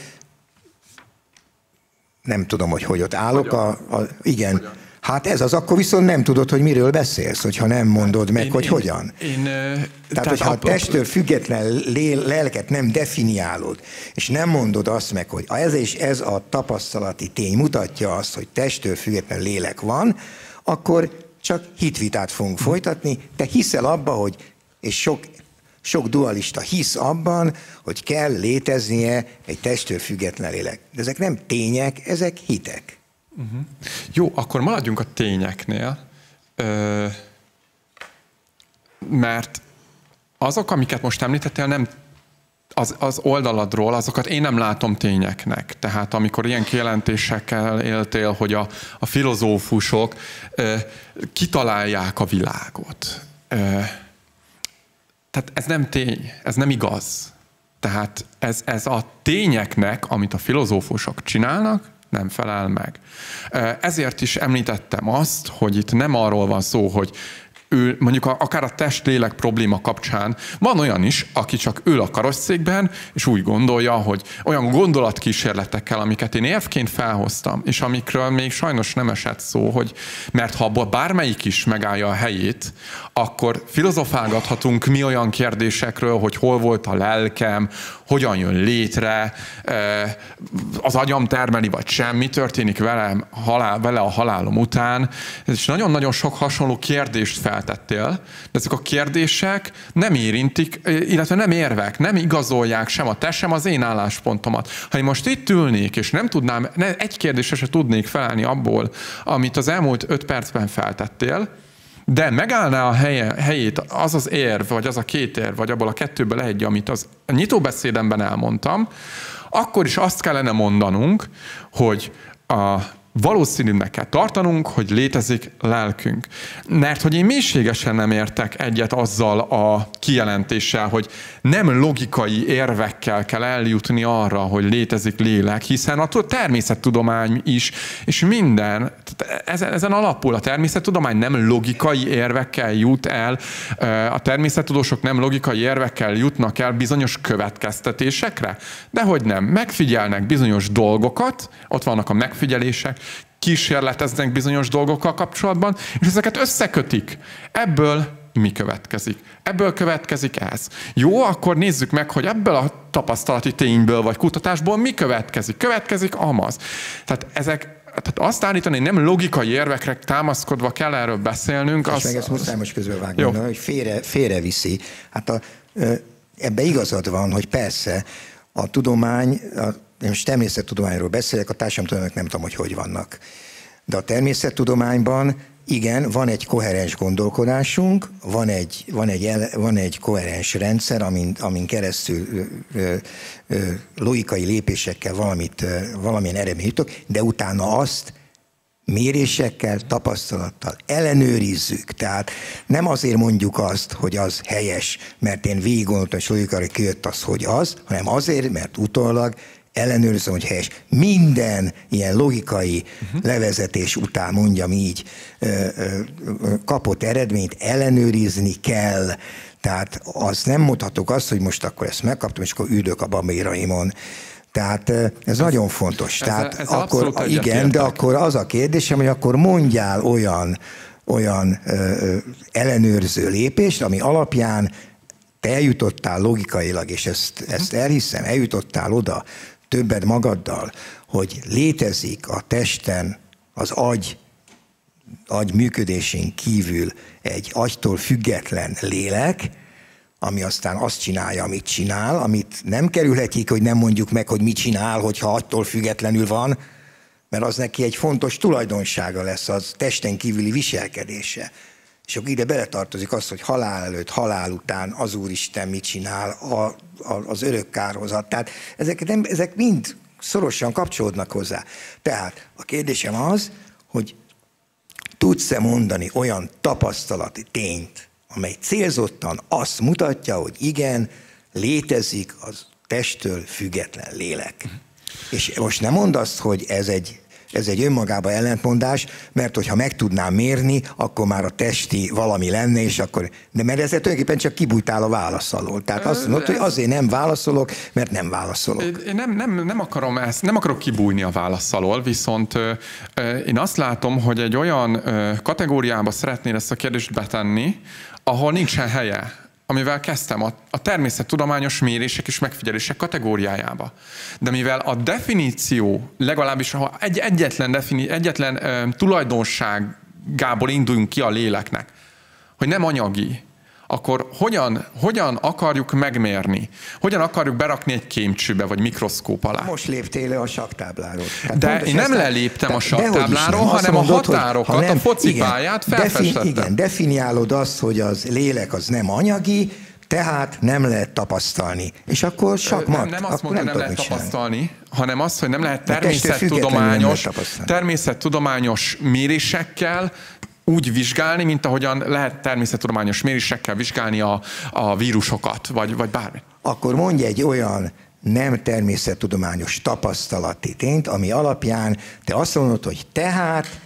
nem tudom, hogy hogy ott állok. A, a, igen. Hogyan? Hát ez az, akkor viszont nem tudod, hogy miről beszélsz, hogyha nem mondod meg, én, hogy én, hogyan. Én, tehát, tehát, hogyha a testtől független lelket nem definiálod, és nem mondod azt meg, hogy ez és ez a tapasztalati tény mutatja azt, hogy testtől független lélek van, akkor csak hitvitát fogunk folytatni. Te hiszel abba, hogy, és sok sok dualista hisz abban, hogy kell léteznie egy testtől független lélek. De ezek nem tények, ezek hitek. Uh-huh. Jó, akkor maradjunk a tényeknél, ö, mert azok, amiket most említettél, nem az, az oldaladról, azokat én nem látom tényeknek. Tehát amikor ilyen kijelentésekkel éltél, hogy a, a filozófusok ö, kitalálják a világot. Ö, tehát ez nem tény, ez nem igaz. Tehát ez, ez a tényeknek, amit a filozófusok csinálnak, nem felel meg. Ezért is említettem azt, hogy itt nem arról van szó, hogy ő mondjuk a, akár a test-lélek probléma kapcsán van olyan is, aki csak ül a karosszékben, és úgy gondolja, hogy olyan gondolatkísérletekkel, amiket én évként felhoztam, és amikről még sajnos nem esett szó, hogy mert ha abból bármelyik is megállja a helyét, akkor filozofálgathatunk mi olyan kérdésekről, hogy hol volt a lelkem, hogyan jön létre, az agyam termeli, vagy sem, mi történik velem, halál, vele a halálom után. És nagyon-nagyon sok hasonló kérdést feltettél, de ezek a kérdések nem érintik, illetve nem érvek, nem igazolják sem a te, sem az én álláspontomat. Ha én most itt ülnék, és nem tudnám, egy kérdésre se tudnék felállni abból, amit az elmúlt öt percben feltettél, de megállná a helye, helyét az az érv, vagy az a két érv, vagy abból a kettőből egy, amit az a nyitóbeszédemben elmondtam, akkor is azt kellene mondanunk, hogy a valószínűnek kell tartanunk, hogy létezik lelkünk. Mert hogy én mélységesen nem értek egyet azzal a kijelentéssel, hogy nem logikai érvekkel kell eljutni arra, hogy létezik lélek, hiszen a természettudomány is, és minden, ezen alapul. A természettudomány nem logikai érvekkel jut el, a természettudósok nem logikai érvekkel jutnak el bizonyos következtetésekre, de hogy nem, megfigyelnek bizonyos dolgokat, ott vannak a megfigyelések, kísérleteznek bizonyos dolgokkal kapcsolatban, és ezeket összekötik. Ebből mi következik? Ebből következik ez. Jó, akkor nézzük meg, hogy ebből a tapasztalati tényből vagy kutatásból mi következik. Következik amaz. Tehát ezek tehát azt állítani, nem logikai érvekre támaszkodva kell erről beszélnünk. És az, meg ezt muszáj most közbevágni, hogy félre, félreviszi. Hát a, ebbe igazad van, hogy persze a tudomány, a én most természettudományról beszélek, a társadalomtudományok nem tudom, hogy hogy vannak. De a természettudományban igen, van egy koherens gondolkodásunk, van egy, van egy, van egy koherens rendszer, amin, amin keresztül ö, ö, logikai lépésekkel valamit, ö, valamilyen eredmény jutok, de utána azt mérésekkel, tapasztalattal ellenőrizzük. Tehát nem azért mondjuk azt, hogy az helyes, mert én végig gondoltam, és logikai kijött az, hogy az, hanem azért, mert utólag ellenőrzöm, hogy helyes. Minden ilyen logikai uh-huh. levezetés után, mondjam így, kapott eredményt ellenőrizni kell. Tehát az nem mondhatok azt, hogy most akkor ezt megkaptam, és akkor ülök a bamiraimon. Tehát ez, ez nagyon fontos. Ez, Tehát ez akkor, igen, de akkor az a kérdésem, hogy akkor mondjál olyan, olyan ö, ellenőrző lépést, ami alapján te eljutottál logikailag, és ezt, ezt elhiszem, eljutottál oda többet magaddal, hogy létezik a testen az agy, agy működésén kívül egy agytól független lélek, ami aztán azt csinálja, amit csinál, amit nem kerülhetik, hogy nem mondjuk meg, hogy mit csinál, hogyha attól függetlenül van, mert az neki egy fontos tulajdonsága lesz, az testen kívüli viselkedése. És akkor ide beletartozik az, hogy halál előtt, halál után az Úristen mit csinál, a, a, az örök kárhozat. Tehát ezek, nem, ezek mind szorosan kapcsolódnak hozzá. Tehát a kérdésem az, hogy tudsz-e mondani olyan tapasztalati tényt, amely célzottan azt mutatja, hogy igen, létezik az testtől független lélek. És most nem mondd azt, hogy ez egy ez egy önmagában ellentmondás, mert hogyha meg tudnám mérni, akkor már a testi valami lenne, és akkor... De mert ezzel tulajdonképpen csak kibújtál a válasz alól. Tehát azt mondod, hogy azért nem válaszolok, mert nem válaszolok. Én nem, nem, nem akarom ezt, nem akarok kibújni a válasz alól, viszont én azt látom, hogy egy olyan kategóriába szeretnél ezt a kérdést betenni, ahol nincsen helye amivel kezdtem, a, a természettudományos mérések és megfigyelések kategóriájába. De mivel a definíció, legalábbis ha egy, egyetlen, defini, egyetlen ö, tulajdonságából induljunk ki a léleknek, hogy nem anyagi, akkor hogyan, hogyan akarjuk megmérni? Hogyan akarjuk berakni egy kémcsőbe, vagy mikroszkóp alá? Most léptél le a saktábláról. Hát de én nem leléptem a saktábláról, hanem mondod, a határokat, ha nem, a focipályát igen, felfestettem. Defin, igen, definiálod azt, hogy az lélek az nem anyagi, tehát nem lehet tapasztalni. És akkor sakmat. Nem, nem azt mondta, nem, nem lehet tapasztalni, hanem azt, hogy nem lehet természettudományos, természettudományos mérésekkel úgy vizsgálni, mint ahogyan lehet természettudományos mérésekkel vizsgálni a, a vírusokat, vagy, vagy bármi. Akkor mondj egy olyan nem természettudományos tapasztalati tényt, ami alapján te azt mondod, hogy tehát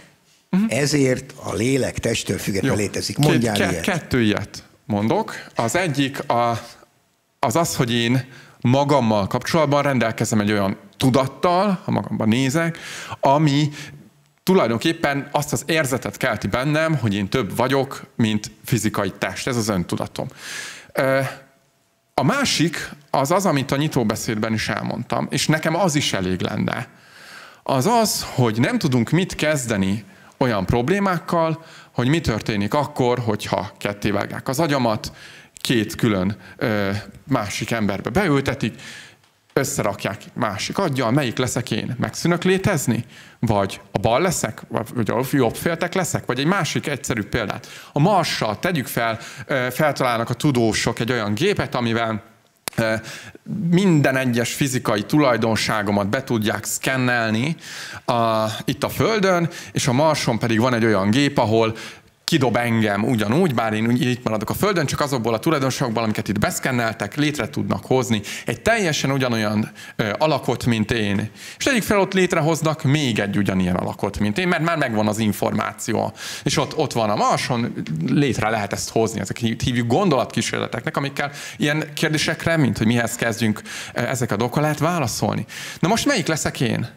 uh-huh. ezért a lélek testtől függetlenül létezik. Mondjál Két, ilyet. Kettő ilyet mondok. Az egyik a, az az, hogy én magammal kapcsolatban rendelkezem egy olyan tudattal, ha magamban nézek, ami tulajdonképpen azt az érzetet kelti bennem, hogy én több vagyok, mint fizikai test. Ez az öntudatom. A másik az az, amit a nyitóbeszédben is elmondtam, és nekem az is elég lenne. Az az, hogy nem tudunk mit kezdeni olyan problémákkal, hogy mi történik akkor, hogyha kettévágják az agyamat, két külön ö, másik emberbe beültetik, összerakják másik adja, melyik leszek én? Megszűnök létezni? Vagy a bal leszek? Vagy a jobb féltek leszek? Vagy egy másik egyszerű példát. A Marssal tegyük fel, feltalálnak a tudósok egy olyan gépet, amivel minden egyes fizikai tulajdonságomat be tudják szkennelni a, itt a Földön, és a Marson pedig van egy olyan gép, ahol kidob engem ugyanúgy, bár én itt maradok a Földön, csak azokból a tulajdonságokból, amiket itt beszkenneltek, létre tudnak hozni egy teljesen ugyanolyan ö, alakot, mint én. És egyik fel ott létrehoznak még egy ugyanilyen alakot, mint én, mert már megvan az információ. És ott, ott van a Marson, létre lehet ezt hozni. Ezek hívjuk gondolatkísérleteknek, amikkel ilyen kérdésekre, mint hogy mihez kezdjünk ezek a dolgokkal lehet válaszolni. Na most melyik leszek én?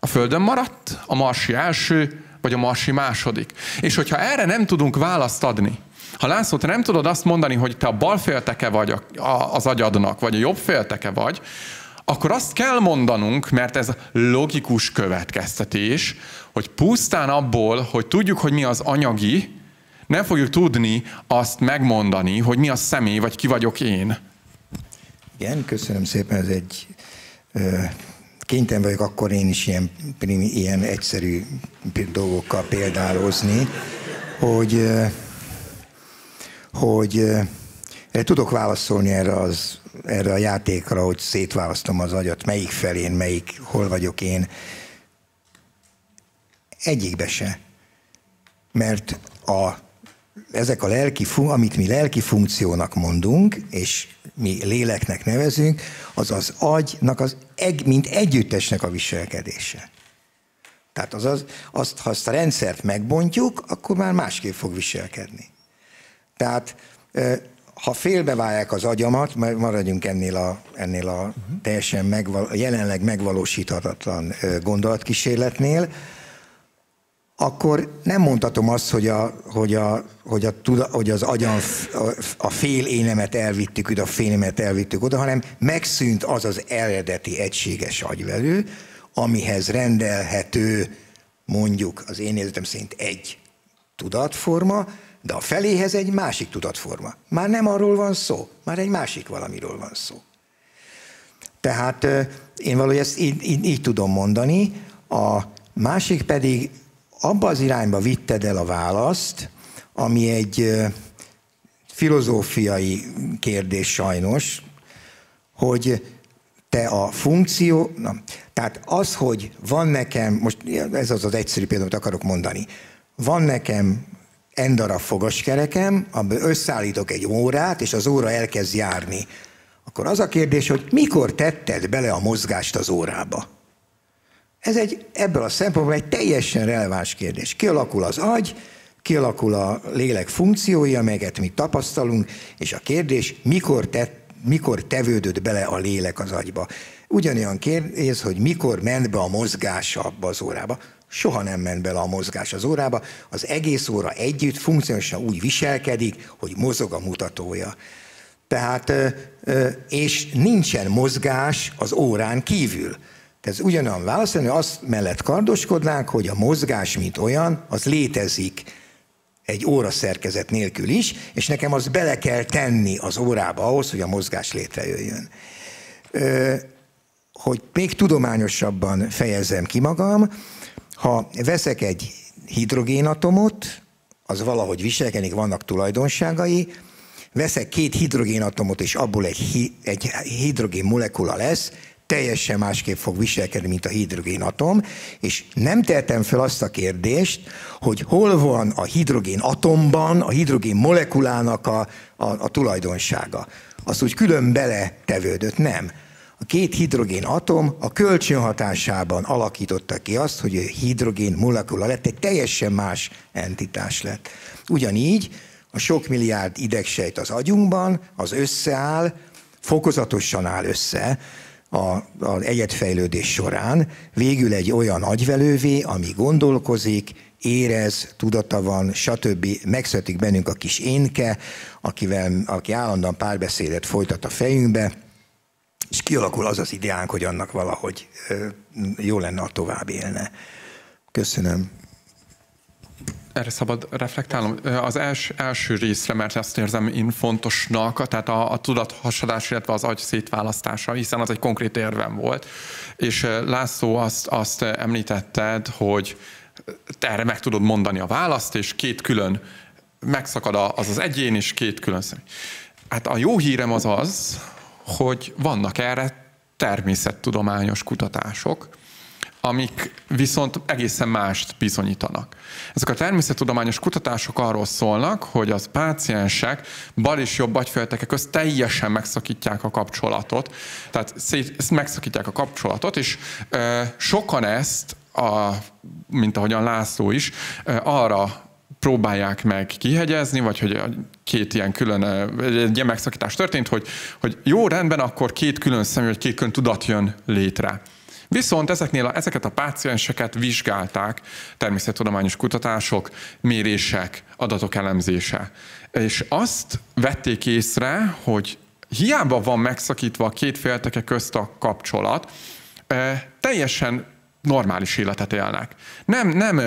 A Földön maradt, a marsi első, vagy a marsi második. És hogyha erre nem tudunk választ adni, ha László, te nem tudod azt mondani, hogy te a bal félteke vagy az agyadnak, vagy a jobb félteke vagy, akkor azt kell mondanunk, mert ez logikus következtetés, hogy pusztán abból, hogy tudjuk, hogy mi az anyagi, nem fogjuk tudni azt megmondani, hogy mi a személy, vagy ki vagyok én. Igen, köszönöm szépen, ez egy kénytelen vagyok akkor én is ilyen, ilyen egyszerű dolgokkal példálozni, hogy, hogy tudok válaszolni erre, az, erre a játékra, hogy szétválasztom az agyat, melyik felén, melyik, hol vagyok én. Egyikbe se. Mert a ezek a lelki, amit mi lelki funkciónak mondunk, és mi léleknek nevezünk, az az agynak, az, mint együttesnek a viselkedése. Tehát az, az, azt, ha azt a rendszert megbontjuk, akkor már másképp fog viselkedni. Tehát ha félbevágják az agyamat, mert maradjunk ennél a, ennél a teljesen megval, jelenleg megvalósíthatatlan gondolatkísérletnél, akkor nem mondhatom azt, hogy, a, hogy, a, hogy, a, hogy az agyam a fél énemet elvittük oda, a fél énemet elvittük oda, hanem megszűnt az az eredeti egységes agyvelő, amihez rendelhető mondjuk az én nézetem szerint egy tudatforma, de a feléhez egy másik tudatforma. Már nem arról van szó, már egy másik valamiről van szó. Tehát én valahogy ezt így, így, így tudom mondani, a másik pedig abba az irányba vitted el a választ, ami egy filozófiai kérdés sajnos, hogy te a funkció, na, tehát az, hogy van nekem, most ez az az egyszerű példa, amit akarok mondani, van nekem n darab fogaskerekem, amiből összeállítok egy órát, és az óra elkezd járni. Akkor az a kérdés, hogy mikor tetted bele a mozgást az órába? Ez egy, ebből a szempontból egy teljesen releváns kérdés. Kialakul az agy, kialakul a lélek funkciója, amelyeket mi tapasztalunk, és a kérdés, mikor, tett, mikor tevődött bele a lélek az agyba. Ugyanolyan kérdés, hogy mikor ment be a mozgás abba az órába. Soha nem ment bele a mozgás az órába, az egész óra együtt funkcionálisan úgy viselkedik, hogy mozog a mutatója. Tehát, és nincsen mozgás az órán kívül. Tehát ugyanolyan válasz, hogy azt mellett kardoskodnánk, hogy a mozgás, mint olyan, az létezik egy óraszerkezet nélkül is, és nekem az bele kell tenni az órába ahhoz, hogy a mozgás létrejöjjön. Hogy még tudományosabban fejezem ki magam, ha veszek egy hidrogénatomot, az valahogy viselkedik, vannak tulajdonságai, veszek két hidrogénatomot, és abból egy, egy hidrogén molekula lesz, teljesen másképp fog viselkedni, mint a hidrogénatom, és nem tehetem fel azt a kérdést, hogy hol van a hidrogén atomban a hidrogén molekulának a, a, a tulajdonsága. Az úgy külön bele tevődött, nem. A két hidrogén atom a kölcsönhatásában alakította ki azt, hogy hidrogén molekula lett, egy teljesen más entitás lett. Ugyanígy a sok milliárd idegsejt az agyunkban, az összeáll, fokozatosan áll össze, a, az egyetfejlődés során végül egy olyan agyvelővé, ami gondolkozik, érez, tudata van, stb. Megszületik bennünk a kis énke, akivel, aki állandóan párbeszédet folytat a fejünkbe, és kialakul az az ideánk, hogy annak valahogy jó lenne, a tovább élne. Köszönöm erre szabad reflektálnom. Az els, első részre, mert ezt érzem én fontosnak, tehát a, a tudathasadás, illetve az agy szétválasztása, hiszen az egy konkrét érvem volt. És László azt, azt említetted, hogy te erre meg tudod mondani a választ, és két külön megszakad az az egyén, és két külön személy. Hát a jó hírem az az, hogy vannak erre természettudományos kutatások, amik viszont egészen mást bizonyítanak. Ezek a természettudományos kutatások arról szólnak, hogy az páciensek bal és jobb agyfejtekek közt teljesen megszakítják a kapcsolatot, tehát szét, megszakítják a kapcsolatot, és e, sokan ezt, a, mint ahogyan László is, e, arra próbálják meg kihegyezni, vagy hogy két ilyen külön, egy ilyen megszakítás történt, hogy, hogy jó, rendben, akkor két külön személy, vagy két külön tudat jön létre. Viszont ezeknél a, ezeket a pácienseket vizsgálták természettudományos kutatások, mérések, adatok elemzése. És azt vették észre, hogy hiába van megszakítva a két félteke közt a kapcsolat, teljesen normális életet élnek. Nem, nem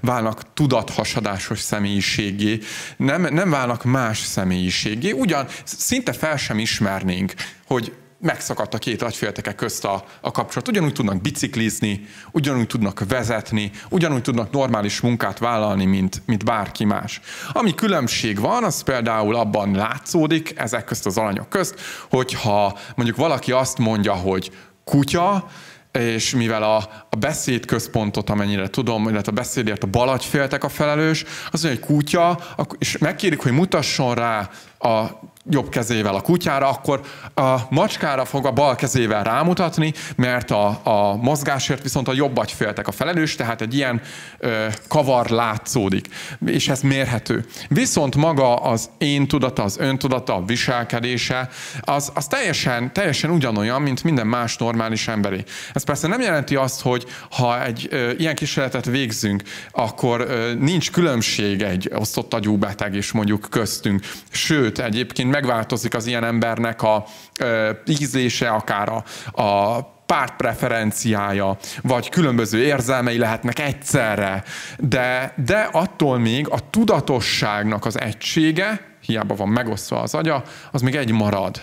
válnak tudathasadásos személyiségé, nem, nem válnak más személyiségé, ugyan szinte fel sem ismernénk, hogy megszakadt a két agyfélteke közt a, a kapcsolat. Ugyanúgy tudnak biciklizni, ugyanúgy tudnak vezetni, ugyanúgy tudnak normális munkát vállalni, mint, mint bárki más. Ami különbség van, az például abban látszódik, ezek közt az alanyok közt, hogyha mondjuk valaki azt mondja, hogy kutya, és mivel a, a beszédközpontot, amennyire tudom, illetve a beszédért a balagyféltek a felelős, az egy kutya, és megkérik, hogy mutasson rá a jobb kezével a kutyára, akkor a macskára fog a bal kezével rámutatni, mert a, a mozgásért viszont a jobb agyféltek a felelős, tehát egy ilyen ö, kavar látszódik, és ez mérhető. Viszont maga az én tudata, az öntudata, a viselkedése, az, az teljesen, teljesen ugyanolyan, mint minden más normális emberi. Ez persze nem jelenti azt, hogy ha egy ö, ilyen kísérletet végzünk, akkor ö, nincs különbség egy osztott agyú beteg és mondjuk köztünk. Sőt, egyébként megváltozik az ilyen embernek a ö, ízlése, akár a, a pártpreferenciája, vagy különböző érzelmei lehetnek egyszerre, de, de attól még a tudatosságnak az egysége, hiába van megosztva az agya, az még egy marad.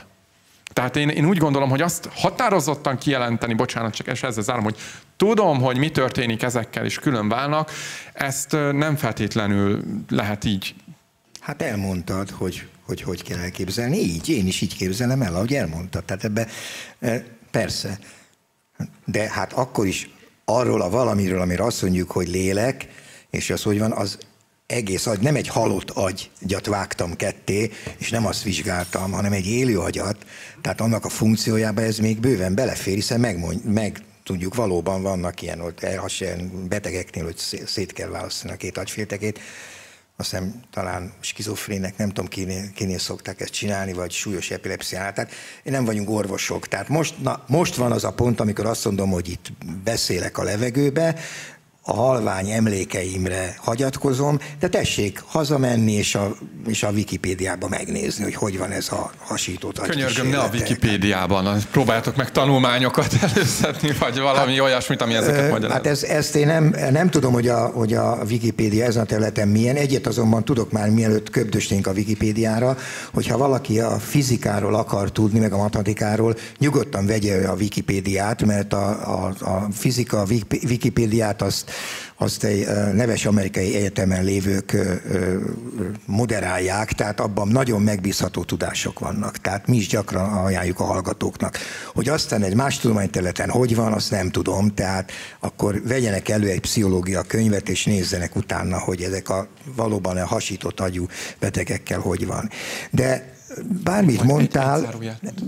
Tehát én, én úgy gondolom, hogy azt határozottan kijelenteni, bocsánat, csak ezzel zárom, hogy tudom, hogy mi történik ezekkel, és külön válnak, ezt nem feltétlenül lehet így. Hát elmondtad, hogy hogy hogy kell elképzelni. Így, én is így képzelem el, ahogy elmondtad. Tehát ebbe e, persze. De hát akkor is arról a valamiről, amire azt mondjuk, hogy lélek, és az hogy van, az egész agy, nem egy halott agyat vágtam ketté, és nem azt vizsgáltam, hanem egy élő agyat, tehát annak a funkciójába ez még bőven belefér, hiszen megmond, meg tudjuk, valóban vannak ilyen, ott, ilyen betegeknél, hogy szét kell választani a két agyféltekét, azt hiszem talán skizofrének, nem tudom kinél, kinél szokták ezt csinálni, vagy súlyos epilepsziánál. Tehát én nem vagyunk orvosok. Tehát most, na, most van az a pont, amikor azt mondom, hogy itt beszélek a levegőbe, a halvány emlékeimre hagyatkozom, de tessék hazamenni és a, és a Wikipédiába megnézni, hogy hogy van ez a hasított Könyörgöm, ne a Wikipédiában, próbáltok meg tanulmányokat előszedni, vagy valami hát, olyasmit, ami ezeket magyaráz. Hát ez, ezt én nem, nem tudom, hogy a, hogy a Wikipédia ezen a területen milyen. Egyet azonban tudok már, mielőtt köbdösnénk a Wikipédiára, hogyha valaki a fizikáról akar tudni, meg a matematikáról, nyugodtan vegye a Wikipédiát, mert a, a, a fizika, a Wikipédiát azt azt egy neves amerikai egyetemen lévők moderálják, tehát abban nagyon megbízható tudások vannak. Tehát mi is gyakran ajánljuk a hallgatóknak. Hogy aztán egy más tudományterületen hogy van, azt nem tudom, tehát akkor vegyenek elő egy pszichológia könyvet, és nézzenek utána, hogy ezek a valóban a hasított agyú betegekkel hogy van. De bármit mondtál,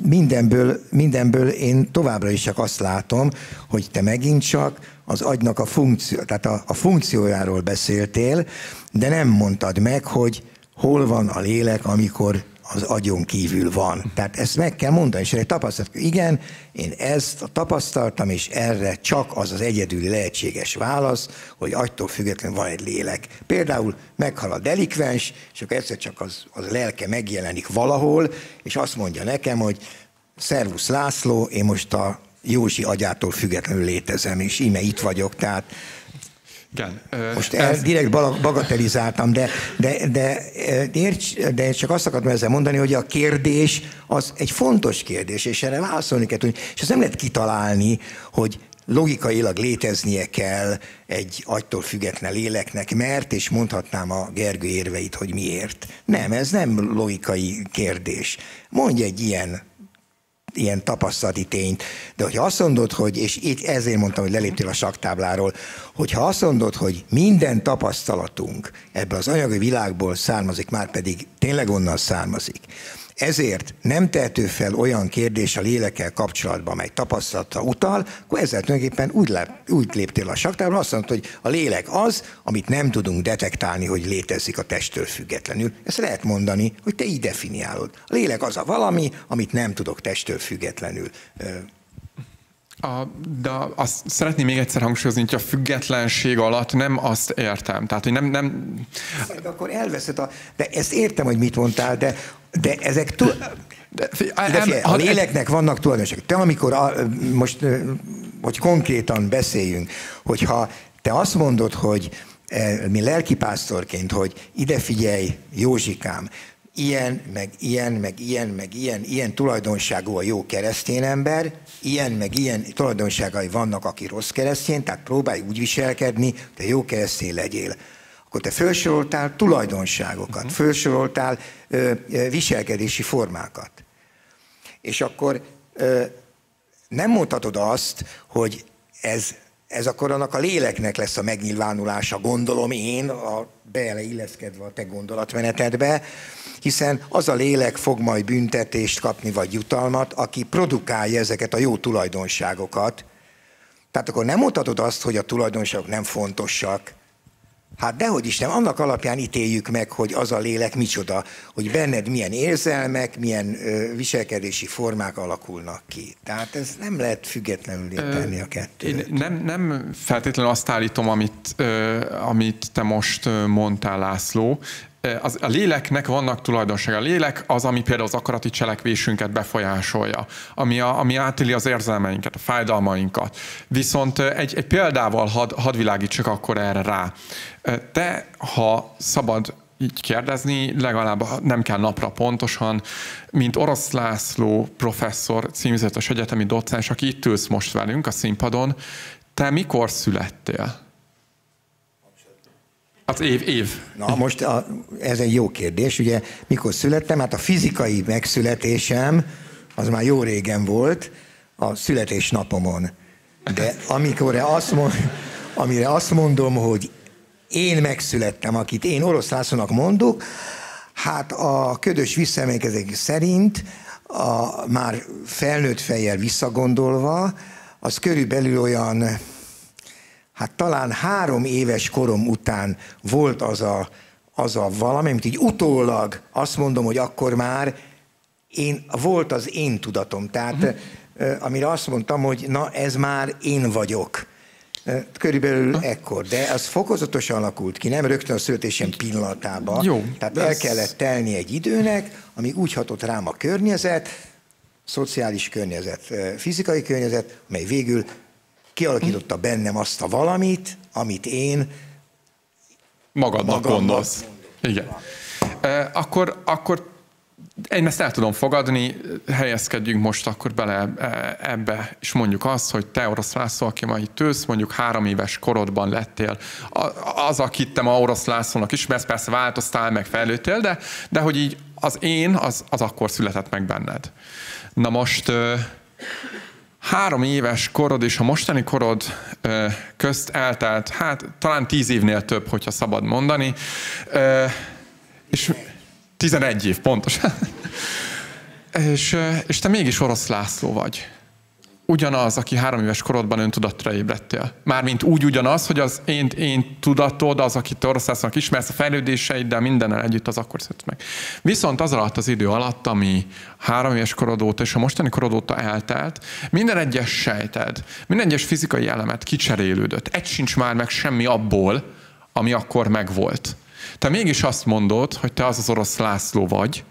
mindenből, mindenből én továbbra is csak azt látom, hogy te megint csak az agynak a funkció, tehát a, a funkciójáról beszéltél, de nem mondtad meg, hogy hol van a lélek, amikor az agyon kívül van. Tehát ezt meg kell mondani, és egy tapasztalat, igen, én ezt tapasztaltam, és erre csak az az egyedüli lehetséges válasz, hogy agytól függetlenül van egy lélek. Például meghal a delikvens, és akkor egyszer csak az, az lelke megjelenik valahol, és azt mondja nekem, hogy Szervusz László, én most a Józsi agyától függetlenül létezem, és íme itt vagyok, tehát igen. Most el, ez... direkt bagatelizáltam, de, de, de, érts, de csak azt akartam ezzel mondani, hogy a kérdés az egy fontos kérdés, és erre válaszolni kell tudni. És ezt nem lehet kitalálni, hogy logikailag léteznie kell egy agytól független léleknek, mert, és mondhatnám a Gergő érveit, hogy miért. Nem, ez nem logikai kérdés. Mondj egy ilyen ilyen tapasztalati tényt. De hogyha azt mondod, hogy, és itt ezért mondtam, hogy leléptél a saktábláról, hogyha azt mondod, hogy minden tapasztalatunk ebből az anyagi világból származik, már pedig tényleg onnan származik, ezért nem tehető fel olyan kérdés a lélekkel kapcsolatban, amely tapasztalata utal, akkor ezzel tulajdonképpen úgy, lép, úgy léptél a saktárban, azt mondod, hogy a lélek az, amit nem tudunk detektálni, hogy létezik a testtől függetlenül. Ezt lehet mondani, hogy te így definiálod. A lélek az a valami, amit nem tudok testtől függetlenül a, de azt szeretném még egyszer hangsúlyozni, hogy a függetlenség alatt nem azt értem. Tehát, hogy nem... nem... De akkor elveszed a... De ezt értem, hogy mit mondtál, de, de ezek... Túl... De, figyelj, a léleknek vannak tulajdonságok. Te amikor, a, most, hogy konkrétan beszéljünk, hogyha te azt mondod, hogy e, mi lelkipásztorként, hogy ide figyelj, Józsikám, ilyen, meg ilyen, meg ilyen, meg ilyen, ilyen tulajdonságú a jó keresztény ember, ilyen, meg ilyen tulajdonságai vannak, aki rossz keresztény, tehát próbálj úgy viselkedni, te jó keresztény legyél. Akkor te felsoroltál tulajdonságokat, uh-huh. felsoroltál ö, ö, viselkedési formákat. És akkor ö, nem mondhatod azt, hogy ez, ez akkor annak a léleknek lesz a megnyilvánulása, gondolom én, a beleilleszkedve a te gondolatmenetedbe, hiszen az a lélek fog majd büntetést kapni, vagy jutalmat, aki produkálja ezeket a jó tulajdonságokat. Tehát akkor nem mondhatod azt, hogy a tulajdonságok nem fontosak, Hát dehogy is nem, annak alapján ítéljük meg, hogy az a lélek micsoda, hogy benned milyen érzelmek, milyen ö, viselkedési formák alakulnak ki. Tehát ez nem lehet függetlenül tenni a kettőt. Én nem, nem feltétlenül azt állítom, amit, ö, amit te most mondtál, László, az, a léleknek vannak tulajdonsága. A lélek az, ami például az akarati cselekvésünket befolyásolja, ami, a, ami átéli az érzelmeinket, a fájdalmainkat. Viszont egy, egy példával had, hadd világítsak akkor erre rá. Te, ha szabad így kérdezni, legalább nem kell napra pontosan, mint Orosz László professzor, címzetes egyetemi docens, aki itt ülsz most velünk a színpadon, te mikor születtél? Az év, év. Na most a, ez egy jó kérdés. Ugye mikor születtem? Hát a fizikai megszületésem az már jó régen volt, a születésnapomon. De amikor azt, mond, amire azt mondom, hogy én megszülettem, akit én orosz Lászlónak mondok, hát a ködös visszaemlékezés szerint a, már felnőtt fejjel visszagondolva, az körülbelül olyan hát talán három éves korom után volt az a, az a valami, amit így utólag azt mondom, hogy akkor már én, volt az én tudatom. Tehát uh-huh. amire azt mondtam, hogy na ez már én vagyok. Körülbelül ha? ekkor, de az fokozatosan alakult ki, nem rögtön a születésem pillanatában. Jó, Tehát el ez... kellett telni egy időnek, amíg úgy hatott rám a környezet, szociális környezet, fizikai környezet, mely végül kialakította bennem azt a valamit, amit én magadnak, magadnak gondolsz. Igen. E, akkor, akkor én ezt el tudom fogadni, helyezkedjünk most akkor bele ebbe, és mondjuk azt, hogy te orosz László, aki ma itt ülsz, mondjuk három éves korodban lettél az, akit te ma orosz Lászlónak ismersz, persze változtál, meg fejlődtél, de, de hogy így az én, az, az akkor született meg benned. Na most három éves korod és a mostani korod közt eltelt, hát talán tíz évnél több, hogyha szabad mondani, és 11 év pontosan. és, és te mégis orosz László vagy ugyanaz, aki három éves korodban öntudatra ébredtél. Mármint úgy ugyanaz, hogy az én, én tudatod, az, akit Oroszországnak ismersz, a fejlődéseiddel mindennel együtt az akkor szült meg. Viszont az alatt az idő alatt, ami három éves korod óta és a mostani korod óta eltelt, minden egyes sejted, minden egyes fizikai elemet kicserélődött. Egy sincs már meg semmi abból, ami akkor megvolt. Te mégis azt mondod, hogy te az az orosz László vagy,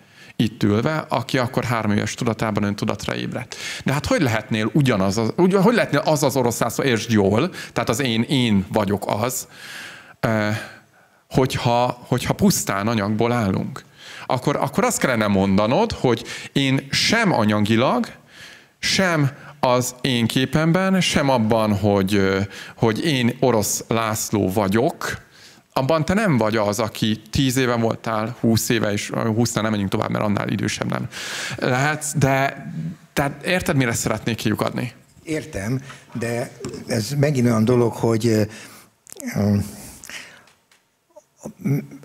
itt ülve, aki akkor három éves tudatában ön tudatra ébredt. De hát hogy lehetnél ugyanaz, az, hogy lehetnél az az oroszlászló, értsd jól, tehát az én, én vagyok az, hogyha, hogyha pusztán anyagból állunk. Akkor, akkor azt kellene mondanod, hogy én sem anyagilag, sem az én képemben, sem abban, hogy, hogy én orosz László vagyok, abban te nem vagy az, aki tíz éve voltál, húsz éve, és húsznál nem menjünk tovább, mert annál idősebb nem. Lehetsz, de tehát érted, mire szeretnék kiukadni? Értem, de ez megint olyan dolog, hogy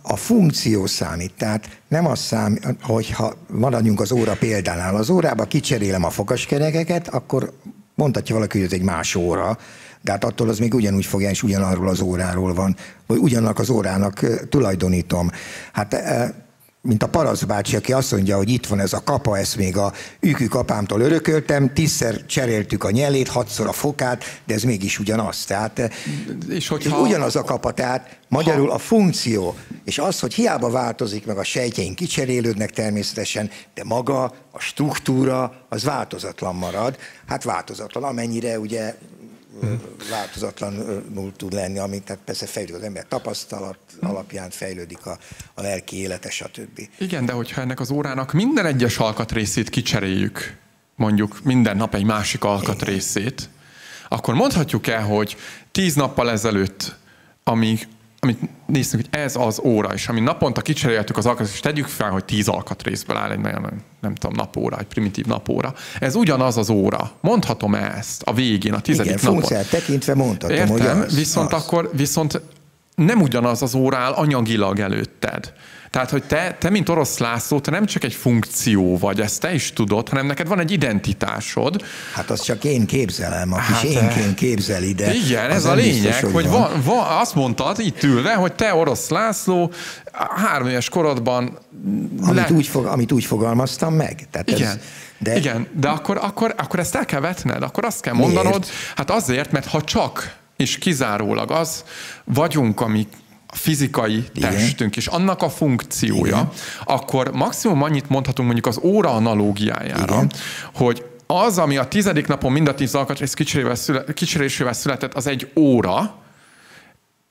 a funkció számít, tehát nem az számít, hogyha maradjunk az óra példánál, az órába kicserélem a fokaskerekeket, akkor mondhatja valaki, hogy ez egy más óra, de hát attól az még ugyanúgy fogja, és ugyanarról az óráról van, vagy ugyanak az órának tulajdonítom. Hát mint a Parasz bácsi, aki azt mondja, hogy itt van ez a kapa, ezt még a ükű kapámtól örököltem, tízszer cseréltük a nyelét, hatszor a fokát, de ez mégis ugyanaz. Tehát és hogyha, ugyanaz a kapa, tehát magyarul ha, a funkció, és az, hogy hiába változik meg a sejtjeink kicserélődnek természetesen, de maga, a struktúra, az változatlan marad. Hát változatlan, amennyire ugye változatlanul tud lenni, ami tehát persze fejlődik az ember tapasztalat alapján fejlődik a, a lelki élete, stb. Igen, de hogyha ennek az órának minden egyes alkatrészét kicseréljük, mondjuk minden nap egy másik alkatrészét, akkor mondhatjuk el, hogy tíz nappal ezelőtt, amíg amit néztünk, hogy ez az óra, és ami naponta kicseréltük az alkatrészt, és tegyük fel, hogy tíz alkatrészből áll egy nagyon, nem tudom, napóra, egy primitív napóra. Ez ugyanaz az óra. Mondhatom ezt a végén, a tizedik Igen, napon. funkciát tekintve mondhatom, Értem, hogy az, viszont az. akkor, viszont nem ugyanaz az óra áll anyagilag előtted. Tehát, hogy te, te, mint orosz László, te nem csak egy funkció vagy, ezt te is tudod, hanem neked van egy identitásod. Hát azt csak én képzelem, a kis Hát, énként képzel ide. Igen, ez a lényeg, biztos, hogy van. van, van, azt mondtad itt ülve, hogy te orosz László három éves korodban Amit, le- úgy fog, amit úgy fogalmaztam meg. Tehát igen. Ez, de... Igen, de akkor, akkor, akkor ezt el kell vetned, akkor azt kell mondanod, Miért? hát azért, mert ha csak és kizárólag az vagyunk, ami a fizikai Igen. testünk, és annak a funkciója, Igen. akkor maximum annyit mondhatunk mondjuk az óra analógiájára, Igen. hogy az, ami a tizedik napon mind a tíz alkatrész kicserésével szüle- kicserésével született, az egy óra,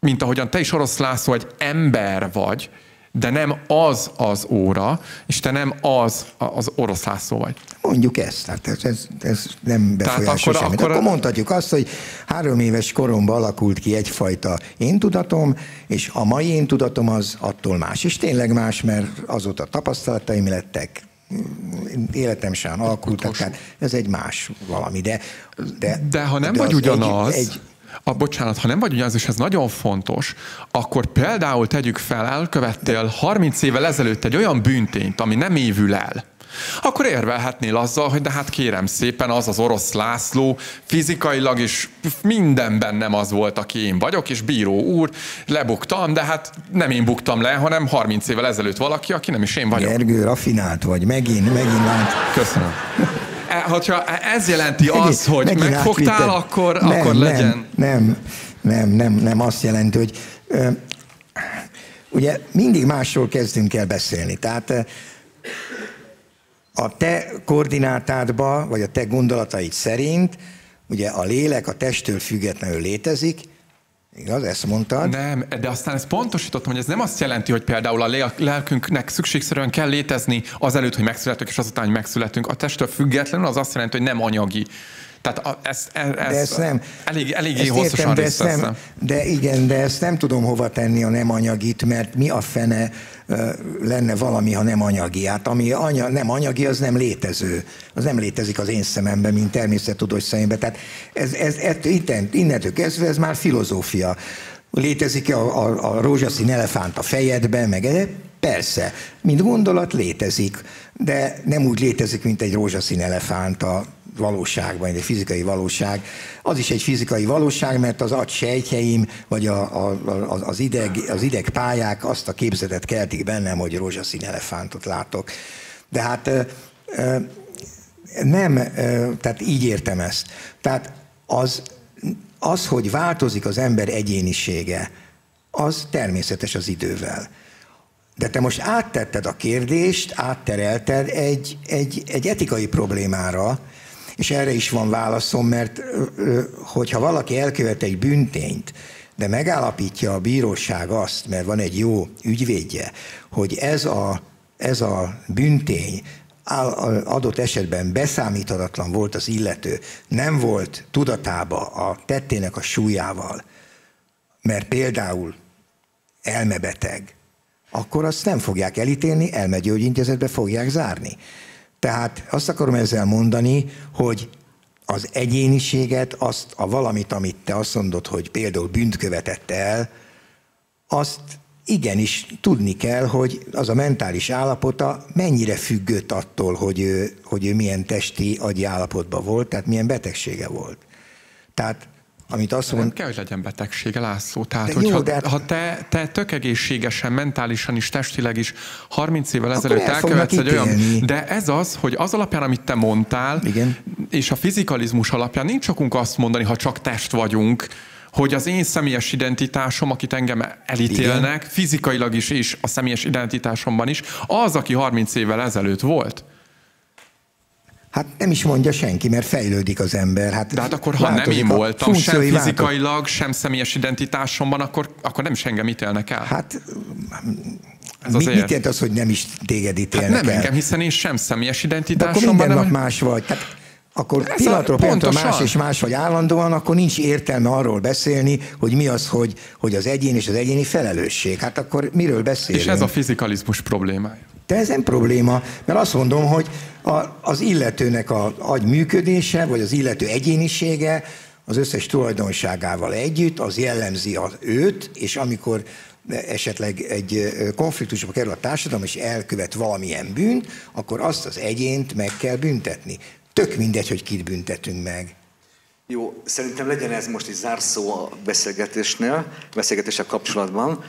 mint ahogyan te is orosz László egy ember vagy, de nem az az óra, és te nem az az orosz László vagy. Mondjuk ezt, hát ez, ez, ez nem befolyásol akkor- semmit. akkor- Akkor, mondhatjuk azt, hogy három éves koromban alakult ki egyfajta én tudatom, és a mai én tudatom az attól más. És tényleg más, mert azóta tapasztalataim lettek, életem sem alakultak, tehát ez egy más valami. De, de, De ha nem de vagy az ugyanaz, Egy, egy, a, bocsánat, ha nem vagy ugyanaz, és ez nagyon fontos, akkor például tegyük fel, elkövettél 30 évvel ezelőtt egy olyan bűntényt, ami nem évül el, akkor érvelhetnél azzal, hogy de hát kérem szépen, az az orosz László fizikailag is mindenben nem az volt, aki én vagyok, és bíró úr, lebuktam, de hát nem én buktam le, hanem 30 évvel ezelőtt valaki, aki nem is én vagyok. Gergő, rafinált vagy, megint, megint lát. Köszönöm. E, hogyha ez jelenti azt, hogy megint megfogtál, akkor, nem, akkor legyen. Nem, nem, nem, nem, nem azt jelenti, hogy ö, ugye mindig másról kezdünk el beszélni. Tehát a te koordinátádba, vagy a te gondolataid szerint, ugye a lélek a testtől függetlenül létezik, igaz, ezt mondtad? Nem, de aztán ezt pontosítottam, hogy ez nem azt jelenti, hogy például a lelkünknek szükségszerűen kell létezni azelőtt, hogy megszületünk, és azután, hogy megszületünk. A testtől függetlenül az azt jelenti, hogy nem anyagi. Tehát a, ez, ez, ez De ezt nem. elég, eléggé ezt hosszasan értem, de, ezt nem, de igen, de ezt nem tudom hova tenni a nem anyagit, mert mi a fene lenne valami, ha nem anyagi. Hát ami anya, nem anyagi, az nem létező. Az nem létezik az én szememben, mint természettudós szememben. Tehát ez, ez, ez, innen, innentől kezdve ez már filozófia. Létezik a, a, a rózsaszín elefánt a fejedben, meg? Persze, mint gondolat létezik, de nem úgy létezik, mint egy rózsaszín elefánt a valóságban, egy fizikai valóság. Az is egy fizikai valóság, mert az agysejtjeim, vagy a, a, a, az, ideg, az idegpályák azt a képzetet keltik bennem, hogy rózsaszín elefántot látok. De hát nem, tehát így értem ezt. Tehát az, az, hogy változik az ember egyénisége, az természetes az idővel. De te most áttetted a kérdést, átterelted egy, egy, egy etikai problémára, és erre is van válaszom, mert hogyha valaki elkövet egy bűntényt, de megállapítja a bíróság azt, mert van egy jó ügyvédje, hogy ez a, ez a bűntény áll- adott esetben beszámíthatatlan volt az illető, nem volt tudatába a tettének a súlyával, mert például elmebeteg, akkor azt nem fogják elítélni, elmegyógyintézetbe fogják zárni. Tehát azt akarom ezzel mondani, hogy az egyéniséget, azt a valamit, amit te azt mondod, hogy például bűnt követett el, azt igenis tudni kell, hogy az a mentális állapota mennyire függött attól, hogy ő, hogy ő milyen testi agyi állapotban volt, tehát milyen betegsége volt. Tehát amit azt Nem mond, kell, hogy legyen betegsége, László. Tehát, De hogyha, jó, de hát- ha te, te tök egészségesen, mentálisan is, testileg is 30 évvel Akkor ezelőtt el elkövetsz egy olyan... De ez az, hogy az alapján, amit te mondtál, Igen. és a fizikalizmus alapján nincs okunk azt mondani, ha csak test vagyunk, hogy az én személyes identitásom, akit engem elítélnek, Igen. fizikailag is és a személyes identitásomban is, az, aki 30 évvel ezelőtt volt. Hát nem is mondja senki, mert fejlődik az ember. Hát De hát akkor, ha nem én voltam, sem fizikailag, sem személyes identitásomban, akkor, akkor nem is engem ítélnek el. Hát Ez mit, azért. mit jelent az, hogy nem is téged Hát ítélnek nem el? engem, hiszen én sem személyes De akkor identitásomban, minden nem, nap más vagy. Tehát akkor Ez pillanatról pillanatra más és más vagy állandóan, akkor nincs értelme arról beszélni, hogy mi az, hogy, hogy az egyén és az egyéni felelősség. Hát akkor miről beszélünk? És ez a fizikalizmus problémája. De ez nem probléma, mert azt mondom, hogy a, az illetőnek a agy működése, vagy az illető egyénisége az összes tulajdonságával együtt, az jellemzi az őt, és amikor esetleg egy konfliktusba kerül a társadalom, és elkövet valamilyen bűnt, akkor azt az egyént meg kell büntetni. Tök mindegy, hogy kit büntetünk meg. Jó, szerintem legyen ez most egy zárszó a beszélgetésnél, beszélgetéssel kapcsolatban.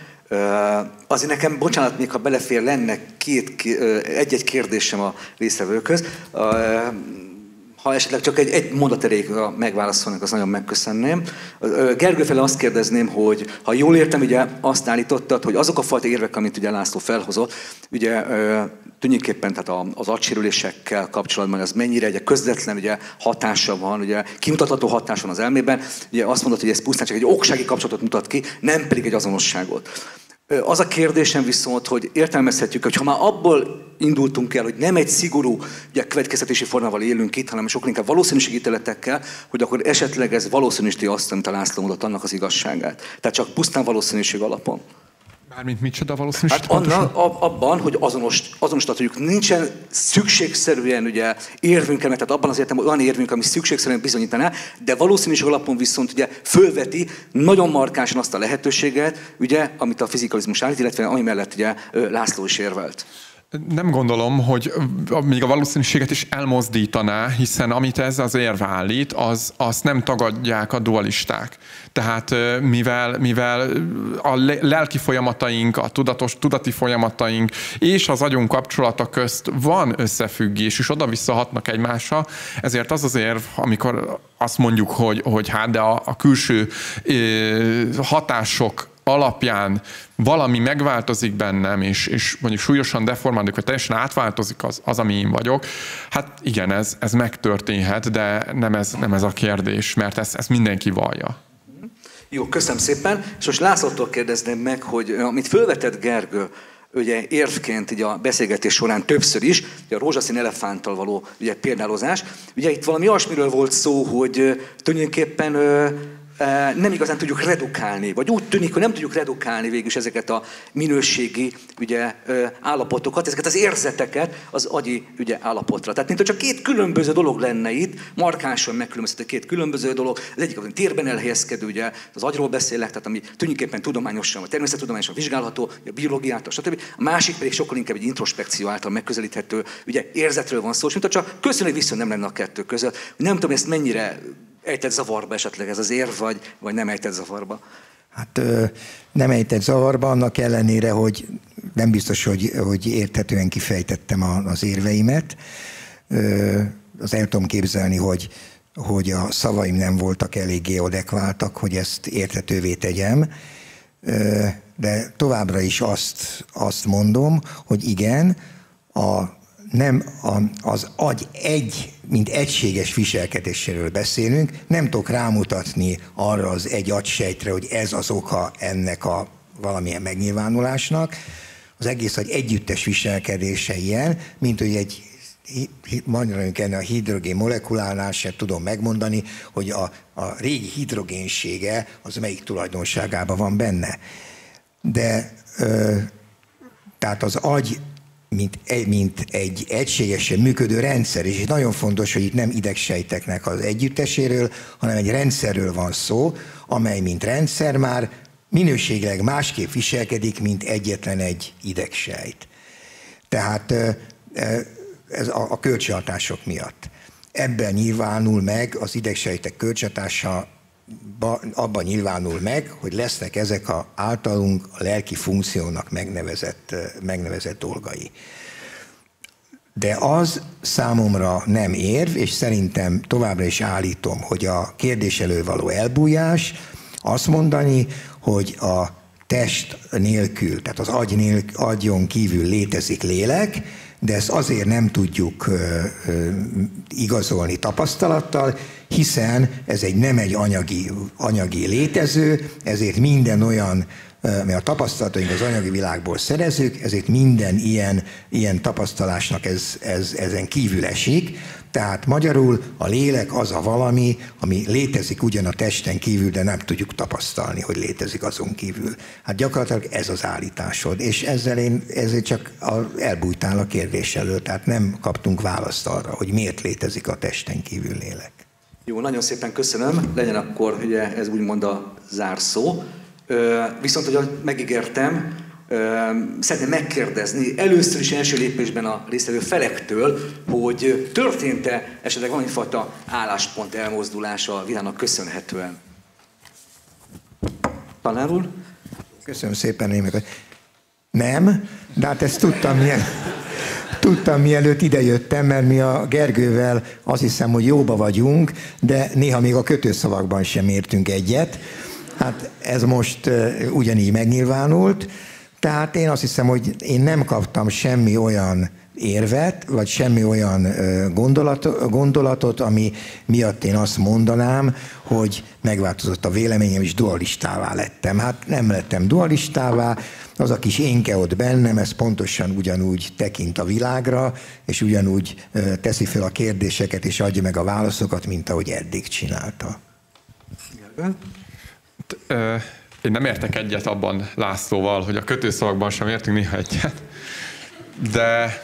Azért nekem, bocsánat, még ha belefér, lenne két, egy-egy kérdésem a résztvevőköz ha esetleg csak egy, egy mondat elég megválaszolnak, az nagyon megköszönném. Gergő fele azt kérdezném, hogy ha jól értem, ugye azt állítottad, hogy azok a fajta érvek, amit ugye László felhozott, ugye tulajdonképpen tehát az agysérülésekkel kapcsolatban az mennyire egy közvetlen ugye, hatása van, ugye kimutatható hatás van az elmében. Ugye azt mondod, hogy ez pusztán csak egy oksági kapcsolatot mutat ki, nem pedig egy azonosságot. Az a kérdésem viszont, hogy értelmezhetjük, hogy ha már abból indultunk el, hogy nem egy szigorú ugye, következtetési formával élünk itt, hanem sokkal inkább valószínűségítéletekkel, hogy akkor esetleg ez valószínűsíti azt, amit a László mondott, annak az igazságát. Tehát csak pusztán valószínűség alapon. Mármint micsoda valószínűség? Hát anna, abban, hogy azonos, azonosítatjuk. Nincsen szükségszerűen ugye mert tehát abban az értem, hogy olyan érvünk, ami szükségszerűen bizonyítaná, de valószínűség alapon viszont ugye fölveti nagyon markánsan azt a lehetőséget, ugye, amit a fizikalizmus állít, illetve ami mellett ugye László is érvelt. Nem gondolom, hogy még a valószínűséget is elmozdítaná, hiszen amit ez az érv állít, az, azt nem tagadják a dualisták. Tehát mivel, mivel a lelki folyamataink, a tudatos, tudati folyamataink és az agyunk kapcsolata közt van összefüggés, és oda-vissza hatnak egymásra, ezért az az érv, amikor azt mondjuk, hogy, hogy hát de a, a külső hatások alapján valami megváltozik bennem, és, és mondjuk súlyosan deformálódik, vagy teljesen átváltozik az, az ami én vagyok, hát igen, ez, ez megtörténhet, de nem ez, nem ez a kérdés, mert ezt, ezt mindenki vallja. Jó, köszönöm szépen. És most Lászlótól kérdezném meg, hogy amit fölvetett Gergő, ugye érvként ugye a beszélgetés során többször is, ugye a rózsaszín elefánttal való ugye, példálozás. Ugye itt valami olyasmiről volt szó, hogy tulajdonképpen nem igazán tudjuk redukálni, vagy úgy tűnik, hogy nem tudjuk redukálni végül ezeket a minőségi ugye, állapotokat, ezeket az érzeteket az agyi ugye, állapotra. Tehát, mint hogy csak két különböző dolog lenne itt, markánsan megkülönböztető két különböző dolog. Az egyik az, térben elhelyezkedő, ugye, az agyról beszélek, tehát ami tulajdonképpen tudományosan, vagy természettudományosan vizsgálható, a biológiától, stb. A másik pedig sokkal inkább egy introspekció által megközelíthető, ugye érzetről van szó, és mint csak köszönő vissza nem lenne a kettő között. Nem tudom, ezt mennyire ejtett zavarba esetleg ez az érv, vagy, vagy nem ejtett zavarba? Hát nem ejtett zavarba, annak ellenére, hogy nem biztos, hogy, hogy érthetően kifejtettem az érveimet. Az el tudom képzelni, hogy, hogy a szavaim nem voltak eléggé adekváltak, hogy ezt érthetővé tegyem. De továbbra is azt, azt mondom, hogy igen, a nem az agy egy, mint egységes viselkedéséről beszélünk, nem tudok rámutatni arra az egy agysejtre, hogy ez az oka ennek a valamilyen megnyilvánulásnak. Az egész agy együttes viselkedése ilyen, mint hogy egy mondjuk ennek a hidrogén molekulánál sem tudom megmondani, hogy a, a régi hidrogénsége az melyik tulajdonságában van benne. De ö, tehát az agy mint, egy, mint egy egységesen működő rendszer, és nagyon fontos, hogy itt nem idegsejteknek az együtteséről, hanem egy rendszerről van szó, amely mint rendszer már minőségileg másképp viselkedik, mint egyetlen egy idegsejt. Tehát ez a, a kölcsönhatások miatt. Ebben nyilvánul meg az idegsejtek kölcsönhatása abban nyilvánul meg, hogy lesznek ezek a általunk a lelki funkciónak megnevezett, megnevezett dolgai. De az számomra nem érv, és szerintem továbbra is állítom, hogy a kérdés elő való elbújás azt mondani, hogy a test nélkül, tehát az agy nélkül, agyon kívül létezik lélek, de ezt azért nem tudjuk igazolni tapasztalattal, hiszen ez egy nem egy anyagi, anyagi létező, ezért minden olyan mi a tapasztalataink az anyagi világból szerezzük, ezért minden ilyen, ilyen tapasztalásnak ez, ez, ezen kívül esik. Tehát magyarul a lélek az a valami, ami létezik ugyan a testen kívül, de nem tudjuk tapasztalni, hogy létezik azon kívül. Hát gyakorlatilag ez az állításod, és ezzel én ezért csak elbújtál a kérdés elől, tehát nem kaptunk választ arra, hogy miért létezik a testen kívül lélek. Jó, nagyon szépen köszönöm. Legyen akkor ugye ez úgymond a zárszó. Viszont, hogy megígértem, szeretném megkérdezni először is első lépésben a résztvevő felektől, hogy történt-e esetleg valamifajta álláspont elmozdulása a világnak köszönhetően? Tanár úr? Köszönöm szépen, meg. Nem, de hát ezt tudtam, milyen, tudtam mielőtt idejöttem, mert mi a Gergővel azt hiszem, hogy jóba vagyunk, de néha még a kötőszavakban sem értünk egyet. Hát ez most ugyanígy megnyilvánult. Tehát én azt hiszem, hogy én nem kaptam semmi olyan érvet, vagy semmi olyan gondolat, gondolatot, ami miatt én azt mondanám, hogy megváltozott a véleményem, és dualistává lettem. Hát nem lettem dualistává, az a kis énke ott bennem, ez pontosan ugyanúgy tekint a világra, és ugyanúgy teszi fel a kérdéseket, és adja meg a válaszokat, mint ahogy eddig csinálta. Én nem értek egyet abban Lászlóval, hogy a kötőszavakban sem értünk néha egyet, de,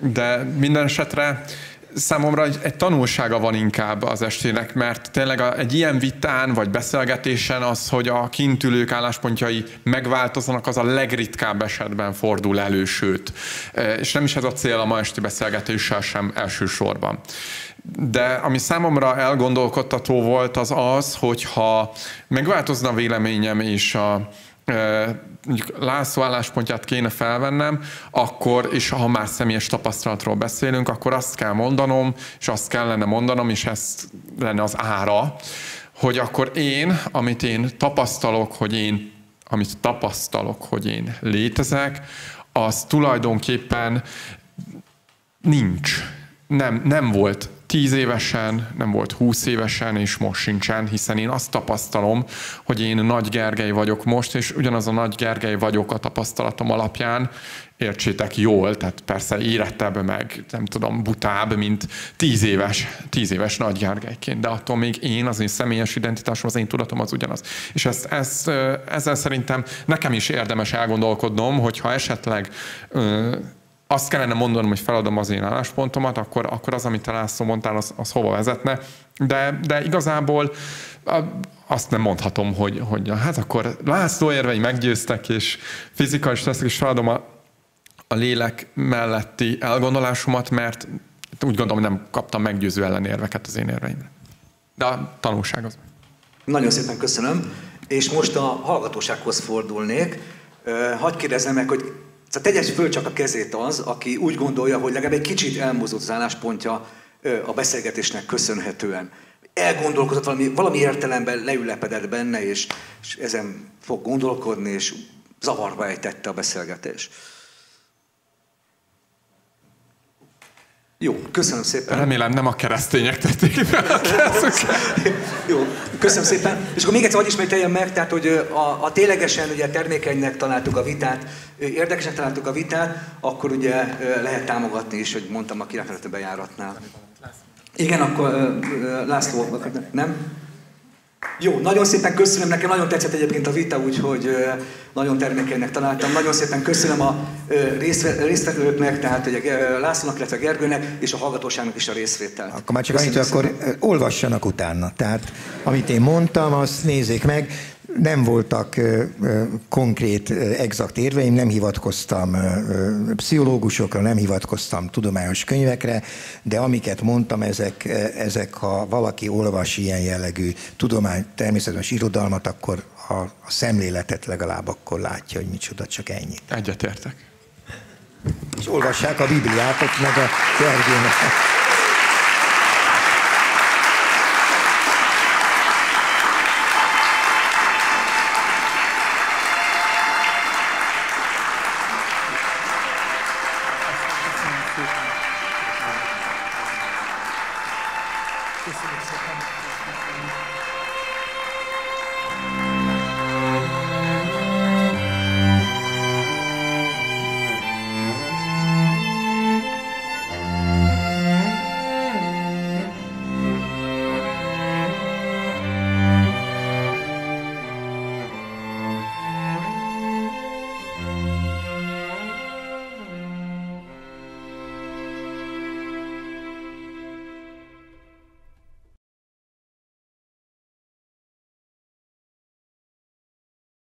de minden esetre számomra egy, egy tanulsága van inkább az estének, mert tényleg egy ilyen vitán vagy beszélgetésen az, hogy a kintülők álláspontjai megváltozanak, az a legritkább esetben fordul elő, sőt. És nem is ez a cél a ma esti beszélgetéssel sem elsősorban. De ami számomra elgondolkodtató volt, az az, hogyha megváltozna véleményem és a mondjuk László álláspontját kéne felvennem, akkor, és ha már személyes tapasztalatról beszélünk, akkor azt kell mondanom, és azt kellene mondanom, és ez lenne az ára, hogy akkor én, amit én tapasztalok, hogy én, amit tapasztalok, hogy én létezek, az tulajdonképpen nincs. Nem, nem volt tíz évesen, nem volt húsz évesen, és most sincsen, hiszen én azt tapasztalom, hogy én Nagy Gergely vagyok most, és ugyanaz a Nagy Gergely vagyok a tapasztalatom alapján, értsétek jól, tehát persze érettebb meg, nem tudom, butább, mint tíz éves, tíz éves Nagy Gergelyként, de attól még én, az én személyes identitásom, az én tudatom az ugyanaz. És ezt, ezt, ezzel szerintem nekem is érdemes elgondolkodnom, hogyha esetleg azt kellene mondanom, hogy feladom az én álláspontomat, akkor, akkor az, amit te László mondtál, az, az hova vezetne. De, de igazából azt nem mondhatom, hogy, hogy hát akkor László érvei meggyőztek, és fizikai leszek, és feladom a, a lélek melletti elgondolásomat, mert úgy gondolom, nem kaptam meggyőző ellenérveket az én érveimre. De a tanulság az. Nagyon szépen köszönöm. És most a hallgatósághoz fordulnék. Hagy kérdezzem meg, hogy Szóval tegye föl csak a kezét az, aki úgy gondolja, hogy legalább egy kicsit elmozdult az álláspontja a beszélgetésnek köszönhetően. Elgondolkodott valami, valami értelemben leülepedett benne, és, és ezen fog gondolkodni, és zavarba ejtette a beszélgetés. Jó, köszönöm szépen. Remélem nem a keresztények tették a Jó, köszönöm szépen. És akkor még egyszer, hogy ismételjem meg, tehát, hogy a, a ténylegesen ugye termékenynek találtuk a vitát, érdekesnek találtuk a vitát, akkor ugye lehet támogatni is, hogy mondtam a királyfelületi bejáratnál. Igen, akkor László, nem? Jó, nagyon szépen köszönöm, nekem nagyon tetszett egyébként a vita, úgyhogy nagyon termékenynek találtam. Nagyon szépen köszönöm a résztvevőknek, tehát hogy Lászlónak, illetve Gergőnek, és a hallgatóságnak is a részvételt. Akkor már csak annyit, akkor olvassanak utána. Tehát amit én mondtam, azt nézzék meg nem voltak konkrét, exakt érveim, nem hivatkoztam pszichológusokra, nem hivatkoztam tudományos könyvekre, de amiket mondtam, ezek, ezek ha valaki olvas ilyen jellegű tudomány, természetes irodalmat, akkor a, a szemléletet legalább akkor látja, hogy micsoda, csak ennyit. Egyetértek. És olvassák a Bibliát, meg a Gergőnek.